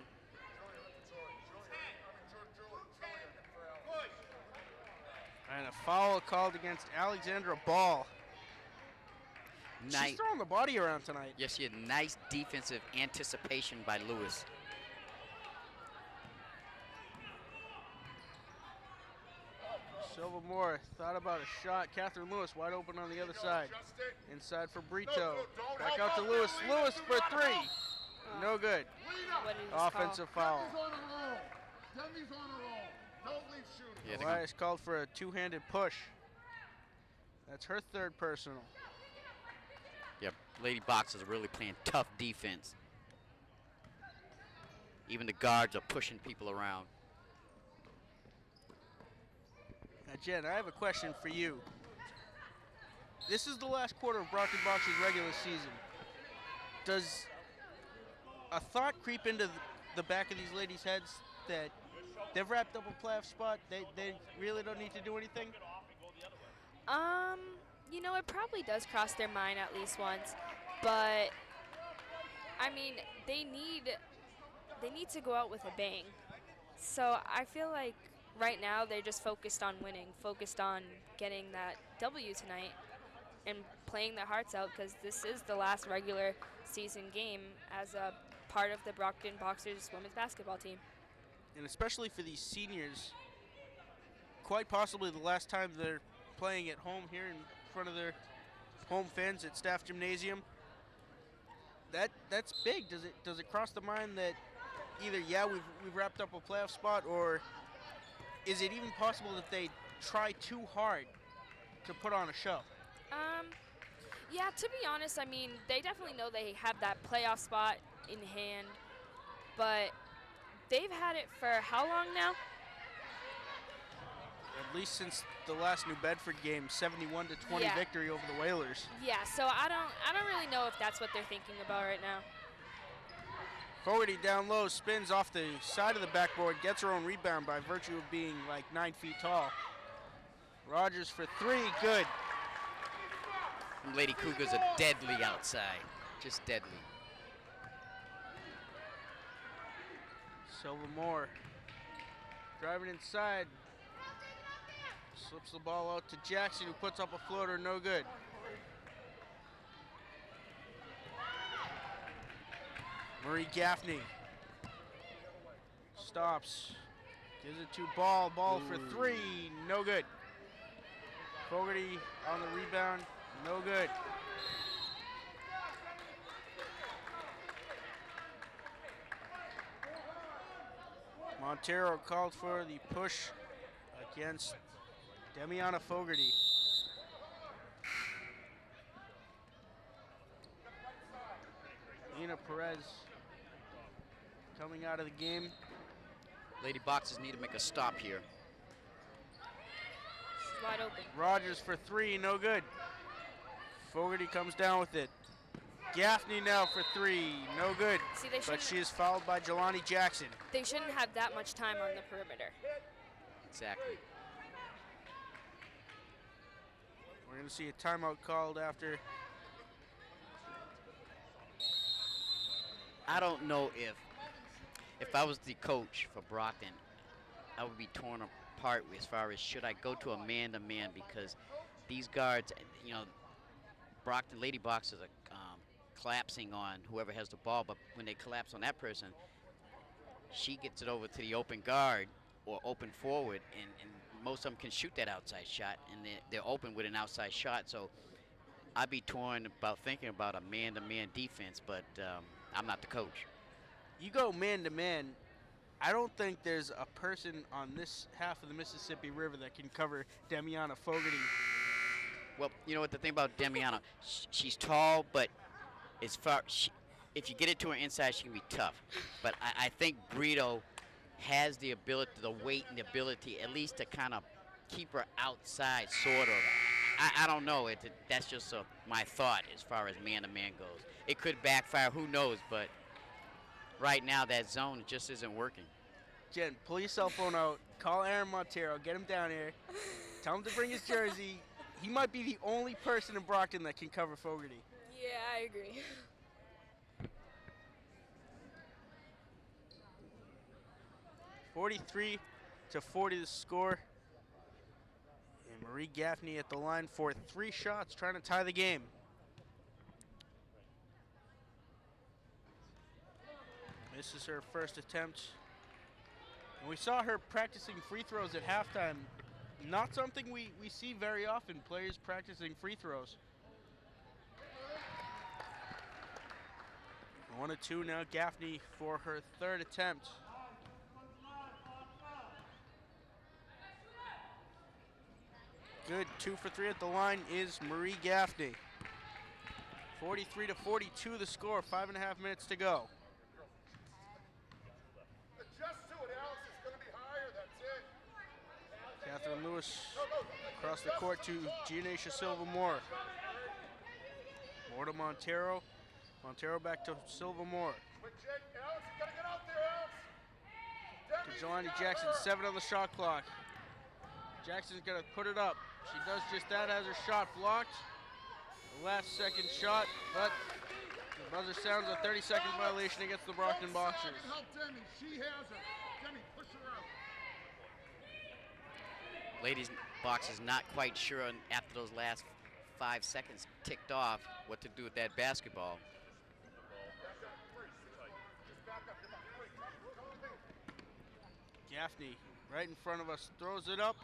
And a foul called against Alexandra Ball. Nice. She's throwing the body around tonight. Yes, she had nice defensive anticipation by Lewis. Silva Moore thought about a shot. Catherine Lewis wide open on the other side. Inside for Brito. Back out to Lewis. Lewis for three. No good. What did he just call? Offensive foul. Demi's on a roll. Demi's on a roll. Don't leave shooting. Yeah, they're Elias called for a two-handed push. That's her third personal. Yep, Lady Boxers are really playing tough defense. Even the guards are pushing people around. Now, Jen, I have a question for you. This is the last quarter of Brockton Box's regular season. Does a thought creep into the back of these ladies' heads that they've wrapped up a playoff spot, they, they really don't need to do anything? Um, you know, it probably does cross their mind at least once, but I mean, they need they need to go out with a bang. So I feel like right now they're just focused on winning, focused on getting that W tonight, and playing their hearts out because this is the last regular season game as a part of the Brockton Boxers women's basketball team. And especially for these seniors, quite possibly the last time they're playing at home here in front of their home fans at Staff Gymnasium. That that's big. Does it does it cross the mind that either yeah we've we've wrapped up a playoff spot or is it even possible that they try too hard to put on a show? Um, yeah, to be honest, I mean, they definitely know they have that playoff spot in hand, but they've had it for how long now? At least since the last New Bedford game, 71 to 20 Yeah. victory over the Whalers. Yeah, so I don't, I don't really know if that's what they're thinking about right now. Fogarty down low, spins off the side of the backboard, gets her own rebound by virtue of being like nine feet tall. Rogers for three, good. Lady Cougars are deadly outside. Just deadly. Silva Moore driving inside. Slips the ball out to Jackson, who puts up a floater, no good. Marie Gaffney stops, gives it to Ball. Ball for three, no good. Fogarty on the rebound, no good. Montero called for the push against Demiana Fogarty. Nina Perez coming out of the game. Lady Boxers need to make a stop here. She's wide open. Rogers for three, no good. Fogarty comes down with it. Gaffney now for three, no good. See, they But she is fouled by Jelani Jackson. they shouldn't have that much time on the perimeter. Exactly. We're going to see a timeout called after. I don't know if if I was the coach for Brockton, I would be torn apart as far as should I go to a man-to-man because these guards, you know, Brockton Lady Boxers are um, collapsing on whoever has the ball, but when they collapse on that person, she gets it over to the open guard or open forward, and, and most of them can shoot that outside shot, and they're, they're open with an outside shot. So I'd be torn about thinking about a man-to-man defense, but um, I'm not the coach. You go man to man. I don't think there's a person on this half of the Mississippi River that can cover Demiana Fogarty. Well, you know what the thing about Demiana, she's tall, but as far she, if you get it to her inside, she can be tough. But I, I think Brito has the ability, the weight and the ability, at least to kind of keep her outside, sort of. I, I don't know. It, that's just a, my thought as far as man-to-man goes. It could backfire. Who knows? But right now, that zone just isn't working. Jen, pull your cell phone out. Call Aaron Montero. Get him down here. Tell him to bring his jersey. He might be the only person in Brockton that can cover Fogarty. Yeah, I agree. *laughs* 43 to 40 the score. And Marie Gaffney at the line for three shots, trying to tie the game. This is her first attempt. And we saw her practicing free throws at halftime. Not something we, we see very often, players practicing free throws. One to two now, Gaffney for her third attempt. Good, two for three at the line is Marie Gaffney. 43 to 42 the score, five and a half minutes to go. Catherine Lewis across the court to Gianacia Silva Moore. Moore to Montero. Montero back to Silva Moore. To Jelani Jackson, seven on the shot clock. Jackson's gonna put it up. She does just that, has her shot blocked. The last second shot, but the buzzer sounds a 30 second violation against the Brockton Go inside Boxers. help Demi. She has her. Demi, push her out. Ladies box is not quite sure after those last five seconds ticked off what to do with that basketball. Gaffney right in front of us throws it up,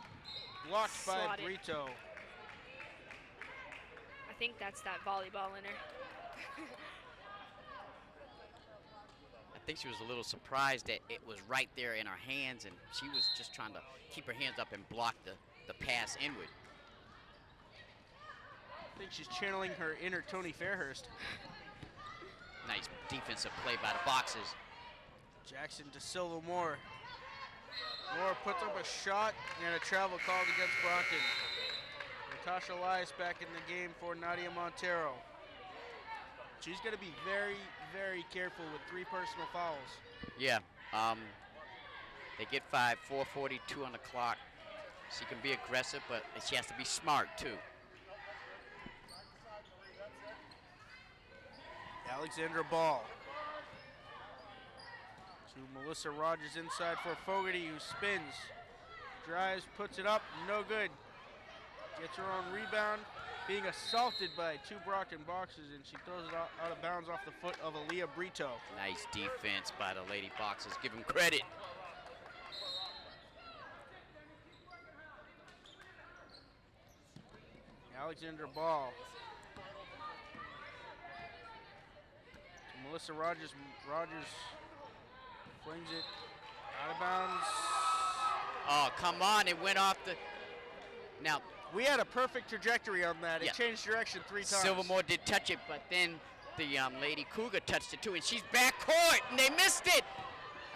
blocked by Brito. I think that's that volleyball in her. I think she was a little surprised that it was right there in her hands, and she was just trying to keep her hands up and block the, the pass inward. I think she's channeling her inner Tony Fairhurst. Nice defensive play by the boxes. Jackson to Silva Moore. Moore puts up a shot and a travel called against Brockton. Natasha Elias back in the game for Nadia Montero. She's going to be very, very careful with three personal fouls. Yeah, um, they get five, 442 on the clock. She can be aggressive, but she has to be smart too. Alexandra Ball. To Melissa Rogers inside for Fogarty, who spins, drives, puts it up, no good. Gets her own rebound, being assaulted by two Brockton boxers, and she throws it out, out of bounds off the foot of Aaliyah Brito. Nice defense by the Lady Boxers. Give them credit. Alexandra Ball. To Melissa Rogers. Rogers flings it out of bounds. Oh, come on. It went off the. Now, We had a perfect trajectory on that. It Yeah. changed direction three times. Silva Moore did touch it, but then the um, Lady Cougar touched it too, and she's back court, and they missed it.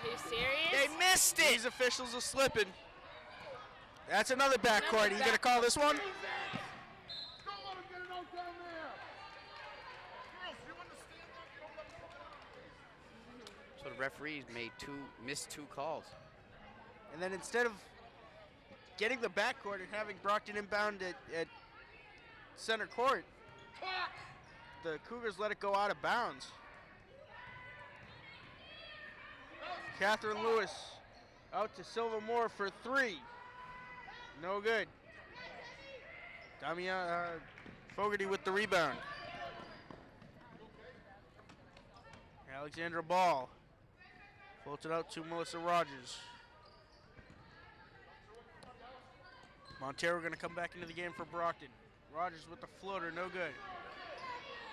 Are you serious? They missed it. These officials are slipping. That's another backcourt. Another Are you going to call this one? Don't let him get it out down there. Girls, you understand that? You don't let him go down. So the referees made two, missed two calls. And then instead of getting the backcourt and having Brockton inbound at, at center court, the Cougars let it go out of bounds. Catherine Lewis out to Silva Moore for three. No good. Damia uh, Fogarty with the rebound. Alexandra Ball floats it out to Melissa Rogers. Montero going to come back into the game for Brockton. Rogers with the floater, no good.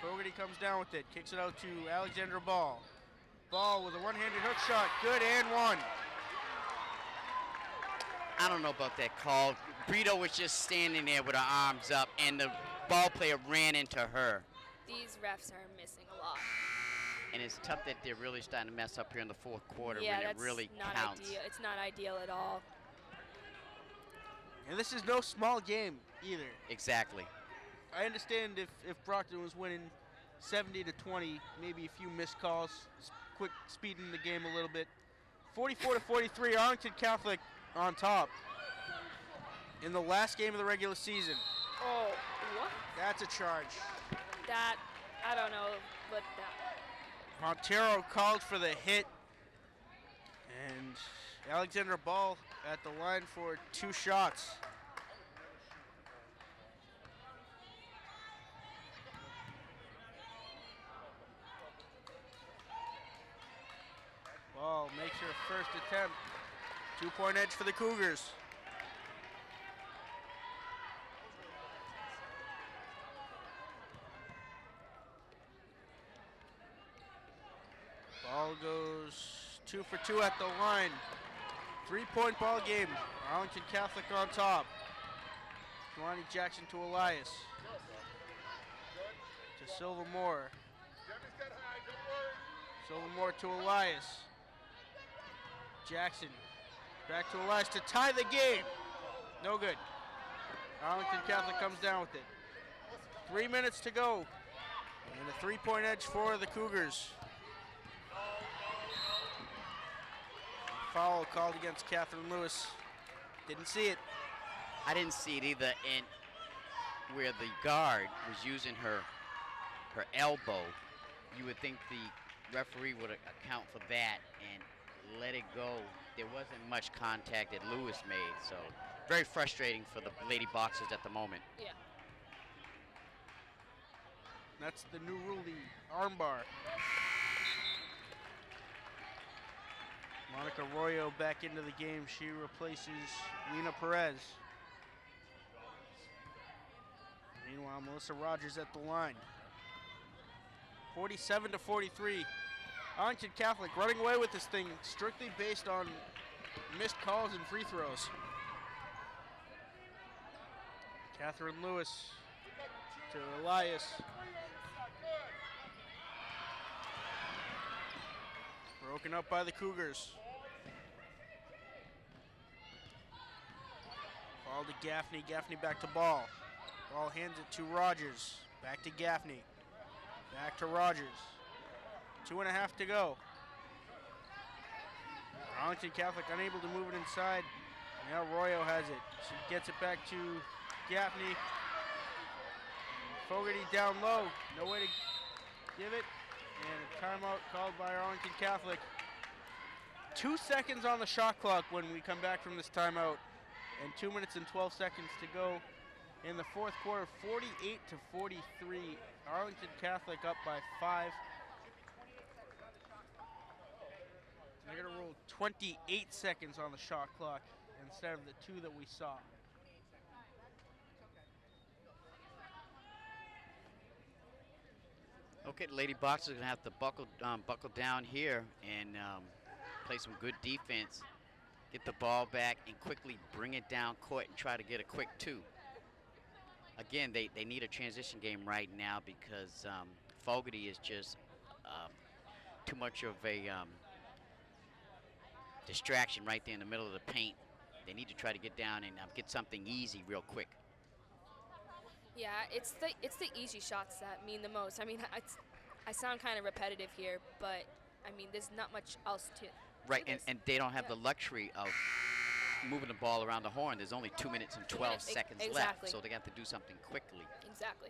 Fogarty comes down with it, kicks it out to Alexandra Ball. Ball with a one-handed hook shot, good and one. I don't know about that call. Brito was just standing there with her arms up, and the ball player ran into her. These refs are missing a lot. And it's tough that they're really starting to mess up here in the fourth quarter yeah, when it that's really not counts. ideal. It's not ideal at all. And this is no small game either. Exactly. I understand if, if Brockton was winning 70 to 20, maybe a few missed calls, s- quick speeding the game a little bit. 44 to 43, Arlington Catholic on top in the last game of the regular season. Oh, what? That's a charge. That, I don't know, but that. Montero called for the hit, and Alexandra Ball at the line for two shots. Ball makes her first attempt. Two point edge for the Cougars. Goes two for two at the line. Three point ball game. Arlington Catholic on top. Jelani Jackson to Elias. To. Silva Moore to Elias. Jackson back to Elias to tie the game. No good. Arlington Catholic comes down with it. Three minutes to go. And a three point edge for the Cougars. Foul called against Catherine Lewis. Didn't see it. I didn't see it either, and where the guard was using her her elbow, you would think the referee would account for that and let it go. There wasn't much contact that Lewis made, so very frustrating for the Lady Boxers at the moment. Yeah. That's the new rule, the armbar. Monica Arroyo back into the game. She replaces Lena Perez. Meanwhile, Melissa Rogers at the line. 47 to 43. Arlington Catholic running away with this thing strictly based on missed calls and free throws. Catherine Lewis to Elias. Broken up by the Cougars. Ball to Gaffney. Gaffney back to ball. Ball hands it to Rogers. Back to Gaffney. Back to Rogers. Two and a half to go. Arlington Catholic unable to move it inside. Now Royo has it. She gets it back to Gaffney. Fogarty down low. No way to give it. And a timeout called by Arlington Catholic. Two seconds on the shot clock when we come back from this timeout. And two minutes and 12 seconds to go in the fourth quarter. 48 to 43. Arlington Catholic up by five. They're to roll 28 seconds on the shot clock instead of the two that we saw. Okay, Lady Boxers are gonna have to buckle um, buckle down here and um, play some good defense. Get the ball back and quickly bring it down court and try to get a quick two. Again, they, they need a transition game right now because um, Fogarty is just um, too much of a um, distraction right there in the middle of the paint. They need to try to get down and um, get something easy real quick. Yeah, it's the it's the easy shots that mean the most. I mean, *laughs* I sound kind of repetitive here, but I mean, there's not much else to. Right, and, and they don't have Yeah. the luxury of moving the ball around the horn. There's only two minutes and 12 minutes, seconds exactly. left, so they got to do something quickly. exactly.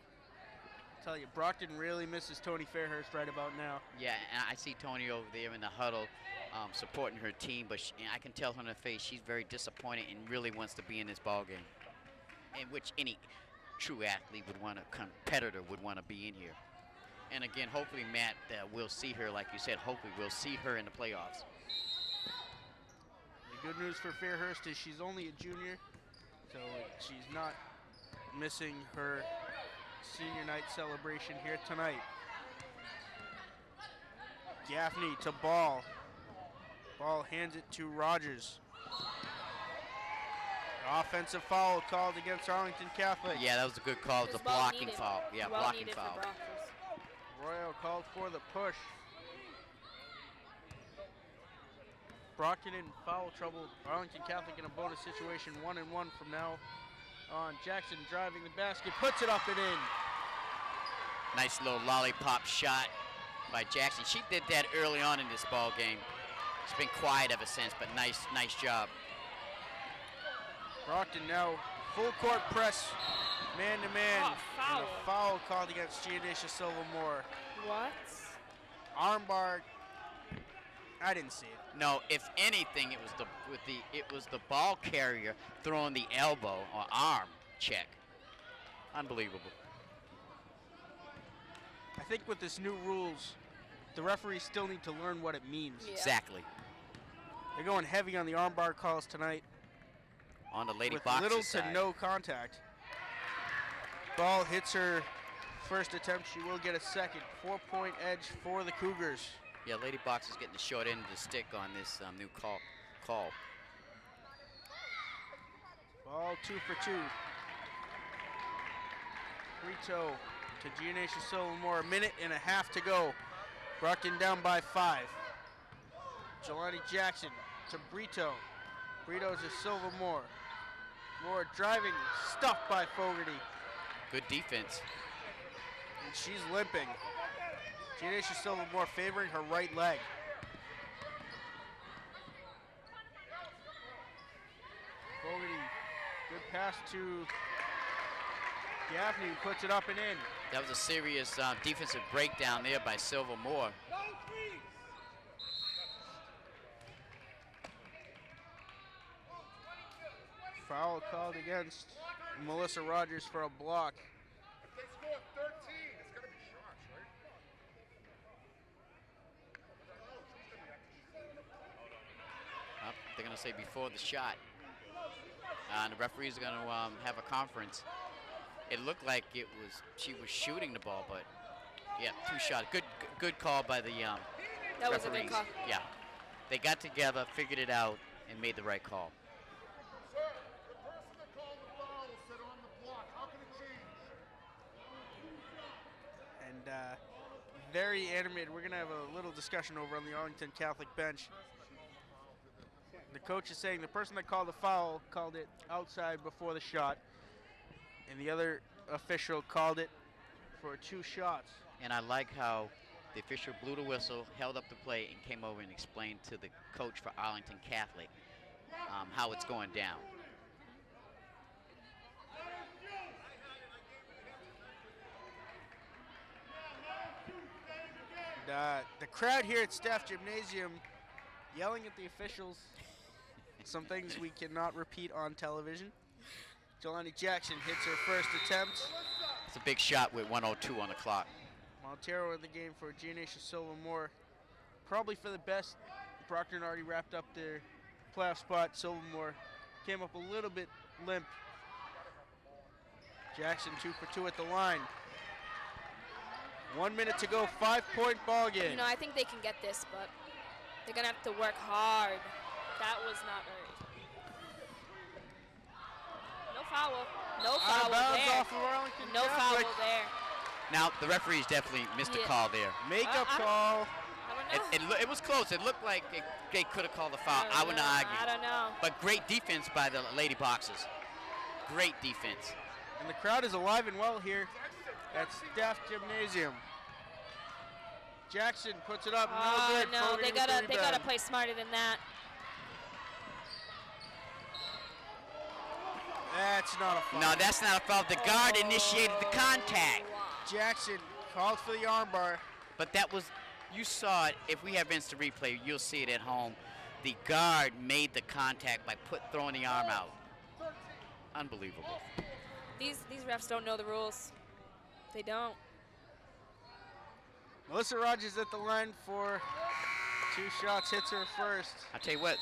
tell you, Brockton really misses Tony Fairhurst right about now. Yeah, and I see Tony over there in the huddle um, supporting her team, but sh and I can tell on her face she's very disappointed and really wants to be in this ball game, in which any true athlete would want, a competitor would want to be in here. And again, hopefully, Matt, uh, we'll see her, like you said, hopefully we'll see her in the playoffs. The good news for Fairhurst is she's only a junior, so she's not missing her senior night celebration here tonight. Gaffney to Ball. Ball hands it to Rogers. Offensive foul called against Arlington Catholic. Yeah, that was a good call. It was a well blocking needed. foul. Yeah, well blocking foul. Royal called for the push. Brockton in foul trouble. Arlington Catholic in a bonus situation, one and one from now on. Jackson driving the basket, puts it up and in. Nice little lollipop shot by Jackson. She did that early on in this ball game. It's been quiet ever since, but nice, nice job. Brockton now full court press, man to man. Oh, And foul. a foul called against Gianacia Silvermore. What? Armbar, I didn't see it. No, if anything, it was the with the it was the ball carrier throwing the elbow or arm check. Unbelievable. I think with this new rules, the referees still need to learn what it means. Yeah. Exactly. They're going heavy on the armbar calls tonight. On the lady with boxers little side. to no contact. Ball hits her first attempt. She will get a second. Four-point edge for the Cougars. Yeah, lady boxers getting the short end of the stick on this um, new call. Call. Ball two for two. Brito to Gianacia Silvermore. A minute and a half to go. Brockton down by five. Jelani Jackson to Brito. Brito to Silvermore. Moore driving, stuffed by Fogarty. Good defense. and she's limping. Gianacia more favoring her right leg. Fogarty, good pass to Gaffney, who puts it up and in. That was a serious uh, defensive breakdown there by Silva Moore. Foul called against Melissa Rogers for a block. If they score 13, it's going to be shots, right? Uh, they're going to say before the shot. Uh, and the referees are going to um, have a conference. It looked like it was she was shooting the ball, but yeah, two shots. Good, good call by the um, That was a referees. good call. Yeah, they got together, figured it out, and made the right call. Sir, the person that called the foul said on the block. How can it change? And uh, very animated. We're going to have a little discussion over on the Arlington Catholic bench. The coach is saying the person that called the foul called it outside before the shot, and the other official called it for two shots. And I like how the official blew the whistle, held up the play, and came over and explained to the coach for Arlington Catholic um, how it's going down. Uh, the crowd here at Staff Gymnasium yelling at the officials. Some things we cannot repeat on television. Jelani Jackson hits her first attempt. It's a big shot with 102 on the clock. Montero in the game for Gianacia Silvermore. Probably for the best. Brockton already wrapped up their playoff spot. Silva Moore came up a little bit limp. Jackson two for two at the line. One minute to go, five point ball game. You know, I think they can get this, but they're gonna have to work hard. That was not right. No foul. No Out foul of bounds there. off of Arlington No foul there. Now, the referees definitely missed a call there. Makeup I don't- call. I don't know. It, it, it was close. It looked like it, they could have called the foul. don't I, wouldn't argue. I don't know. But great defense by the Lady Boxers. Great defense. And the crowd is alive and well here at Staff Gymnasium. Jackson puts it up, no Oh good. no, they gotta they gotta play smarter than that. That's not a foul. No, that's not a foul. The guard initiated the contact. Jackson called for the armbar. But that was, you saw it. If we have instant replay, you'll see it at home. The guard made the contact by put throwing the arm out. Unbelievable. These these refs don't know the rules. They don't. Melissa Rogers at the line for two shots, hits her first. I tell you what,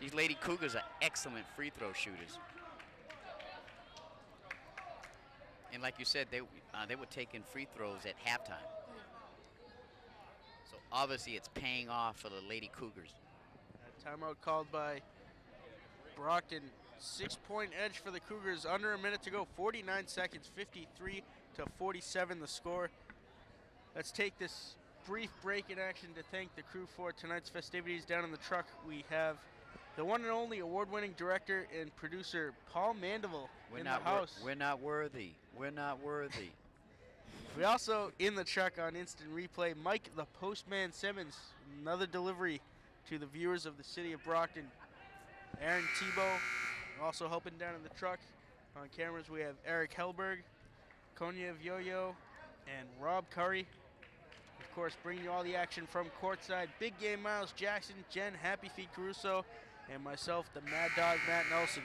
these Lady Cougars are excellent free throw shooters. And like you said, they uh, they were taking free throws at halftime. So obviously it's paying off for the Lady Cougars. Timeout called by Brockton. Six-point edge for the Cougars. Under a minute to go. 49 seconds. 53 to 47 the score. Let's take this brief break in action to thank the crew for tonight's festivities. Down in the truck, we have the one and only award-winning director and producer Paul Mandeville We're in not the wor- we're not worthy. We're not worthy. We also in the truck on instant replay, Mike the Postman Simmons, another delivery to the viewers of the city of Brockton. Aaron Tebow also helping down in the truck. On cameras we have Eric Helberg, Konya Yo-Yo, and Rob Curry. Of course, bringing you all the action from courtside. Big game Miles Jackson, Jen Happy Feet Caruso, and myself, the Mad Dog Matt Nelson.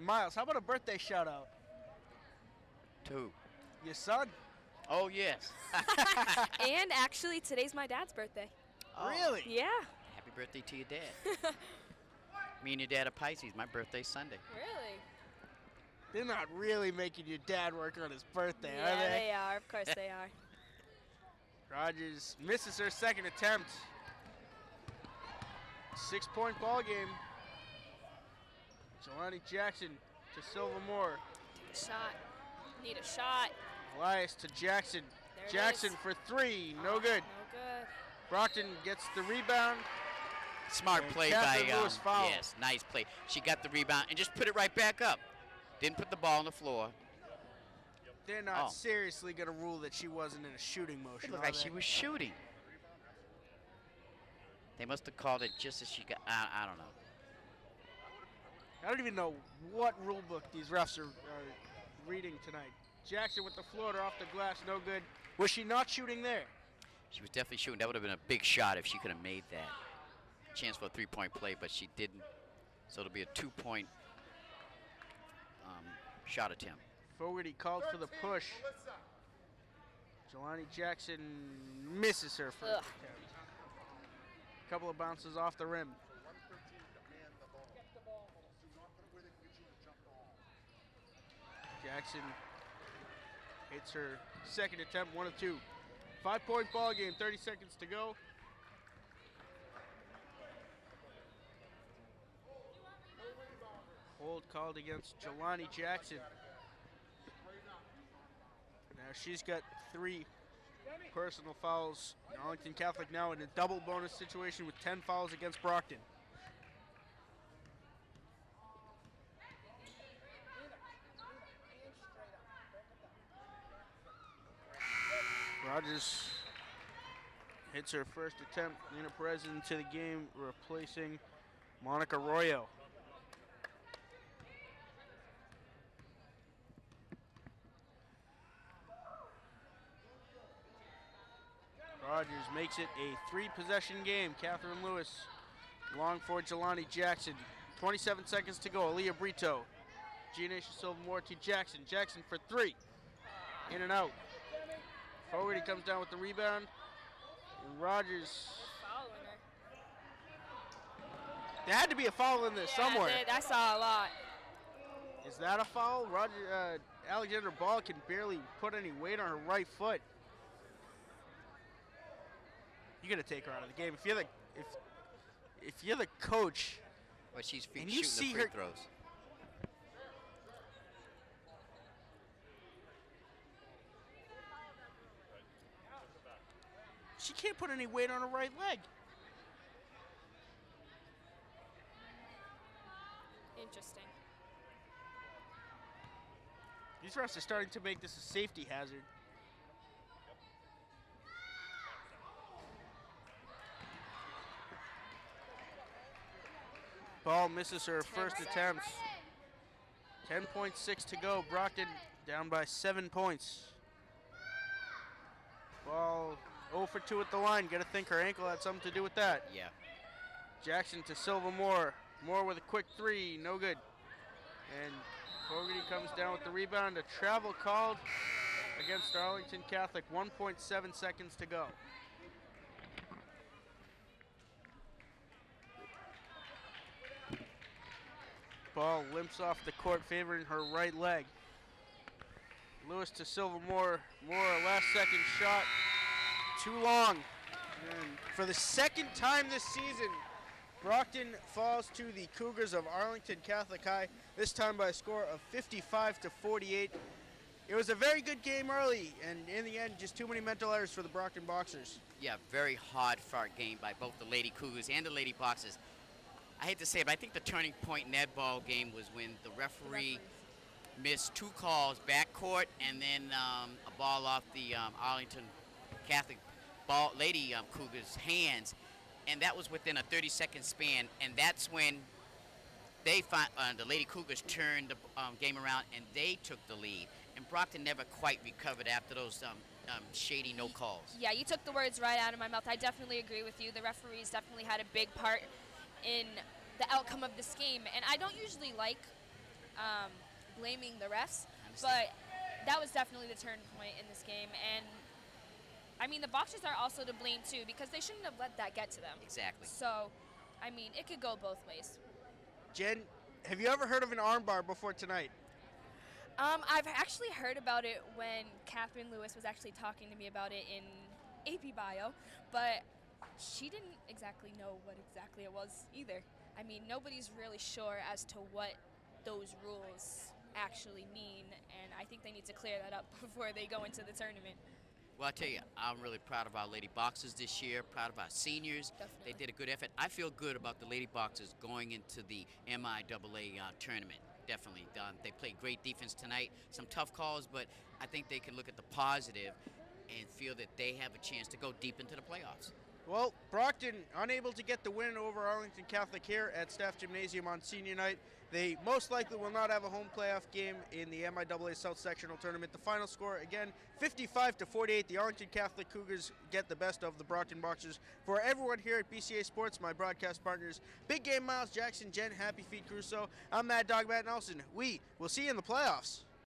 Miles, how about a birthday shout out? Two. Your son? Oh yes. *laughs* *laughs* and actually, today's my dad's birthday. Oh, Really? Yeah. Happy birthday to your dad. *laughs* Me and your dad are Pisces. My birthday's Sunday. Really? They're not really making your dad work on his birthday, yeah, are they? they are. Of course they are. Rogers misses her second attempt. Six point ball game. Jelani Jackson to Silva Moore. Shot. Need a shot. Elias to Jackson. There Jackson is. for three. No good. No good. Brockton gets the rebound. Smart And play Catherine by um, Lewis fouled. yes, nice play. She got the rebound and just put it right back up. Didn't put the ball on the floor. They're not Oh. seriously going to rule that she wasn't in a shooting It motion. looked are like she was shooting. They must have called it just as she got. I, I don't know. I don't even know what rule book these refs are, are reading tonight. Jackson with the floater off the glass, no good. Was she not shooting there? She was definitely shooting. That would have been a big shot if she could have made that. Chance for a three-point play, but she didn't. So it'll be a two-point um, shot attempt. Fogarty called for the push. Jelani Jackson misses her first Ugh. attempt. Couple of bounces off the rim. Jackson hits her second attempt, one of two. Five point ball game, 30 seconds to go. Hold called against Jelani Jackson. Now she's got three personal fouls. Arlington Catholic now in a double bonus situation with 10 fouls against Brockton. Rogers hits her first attempt. Lena Perez into the game, replacing Monica Royo. Rogers makes it a three possession game. Catherine Lewis, long for Jelani Jackson. 27 seconds to go. Aaliyah Brito. Silva Moore to Jackson. Jackson for three. In and out. Forward, he comes down with the rebound. And Rogers. There had to be a foul in this Yeah, somewhere. I, did. I saw a lot. Is that a foul? Roger uh, Alexandra Ball can barely put any weight on her right foot. You gotta take her out of the game. If you're the if if you're the coach, But she's And you shooting see the free her- throws. She can't put any weight on her right leg. Interesting. These refs are starting to make this a safety hazard. Ball misses her first attempt. 10.6 to go. Brockton down by seven points. Ball 0 for 2 at the line. Gotta think her ankle had something to do with that. Yeah. Jackson to Silva Moore. Moore with a quick three, no good. And Fogarty comes down with the rebound. A travel called against Arlington Catholic. 1.7 seconds to go. Ball limps off the court, favoring her right leg. Lewis to Silva Moore. Moore, last second shot. Too long. And for the second time this season, Brockton falls to the Cougars of Arlington Catholic High, this time by a score of 55 to 48. It was a very good game early, and in the end, just too many mental errors for the Brockton Boxers. Yeah, very hard fought game by both the Lady Cougars and the Lady Boxers. I hate to say it, but I think the turning point in that ball game was when the referee missed two calls, backcourt, and then um, a ball off the um, Arlington Catholic ball Lady um, Cougars' hands, and that was within a 30-second span, and that's when they find, uh, the Lady Cougars turned the um, game around and they took the lead. And Brockton never quite recovered after those um, um, shady no calls. Yeah, you took the words right out of my mouth. I definitely agree with you. The referees definitely had a big part in the outcome of this game, and I don't usually like um, blaming the refs, but that was definitely the turn point in this game. And I mean, the Boxers are also to blame too because they shouldn't have let that get to them. Exactly. So, I mean, it could go both ways. Jen, have you ever heard of an armbar before tonight? Um, I've actually heard about it when Catherine Lewis was actually talking to me about it in AP Bio, but she didn't exactly know what exactly it was either. I mean, nobody's really sure as to what those rules actually mean, and I think they need to clear that up *laughs* before they go into the tournament. Well, I tell you, I'm really proud of our Lady Boxers this year, proud of our seniors. Definitely. They did a good effort. I feel good about the Lady Boxers going into the MIAA uh, tournament. Definitely. Um, they played great defense tonight. Some tough calls, but I think they can look at the positive and feel that they have a chance to go deep into the playoffs. Well, Brockton unable to get the win over Arlington Catholic here at Staff Gymnasium on senior night. They most likely will not have a home playoff game in the MIAA South Sectional Tournament. The final score again 55 to 48. The Arlington Catholic Cougars get the best of the Brockton Boxers. For everyone here at BCA Sports, my broadcast partners, Big Game Miles Jackson, Jen, Happy Feet Crusoe. I'm Mad Dog Matt Nelson. We will see you in the playoffs.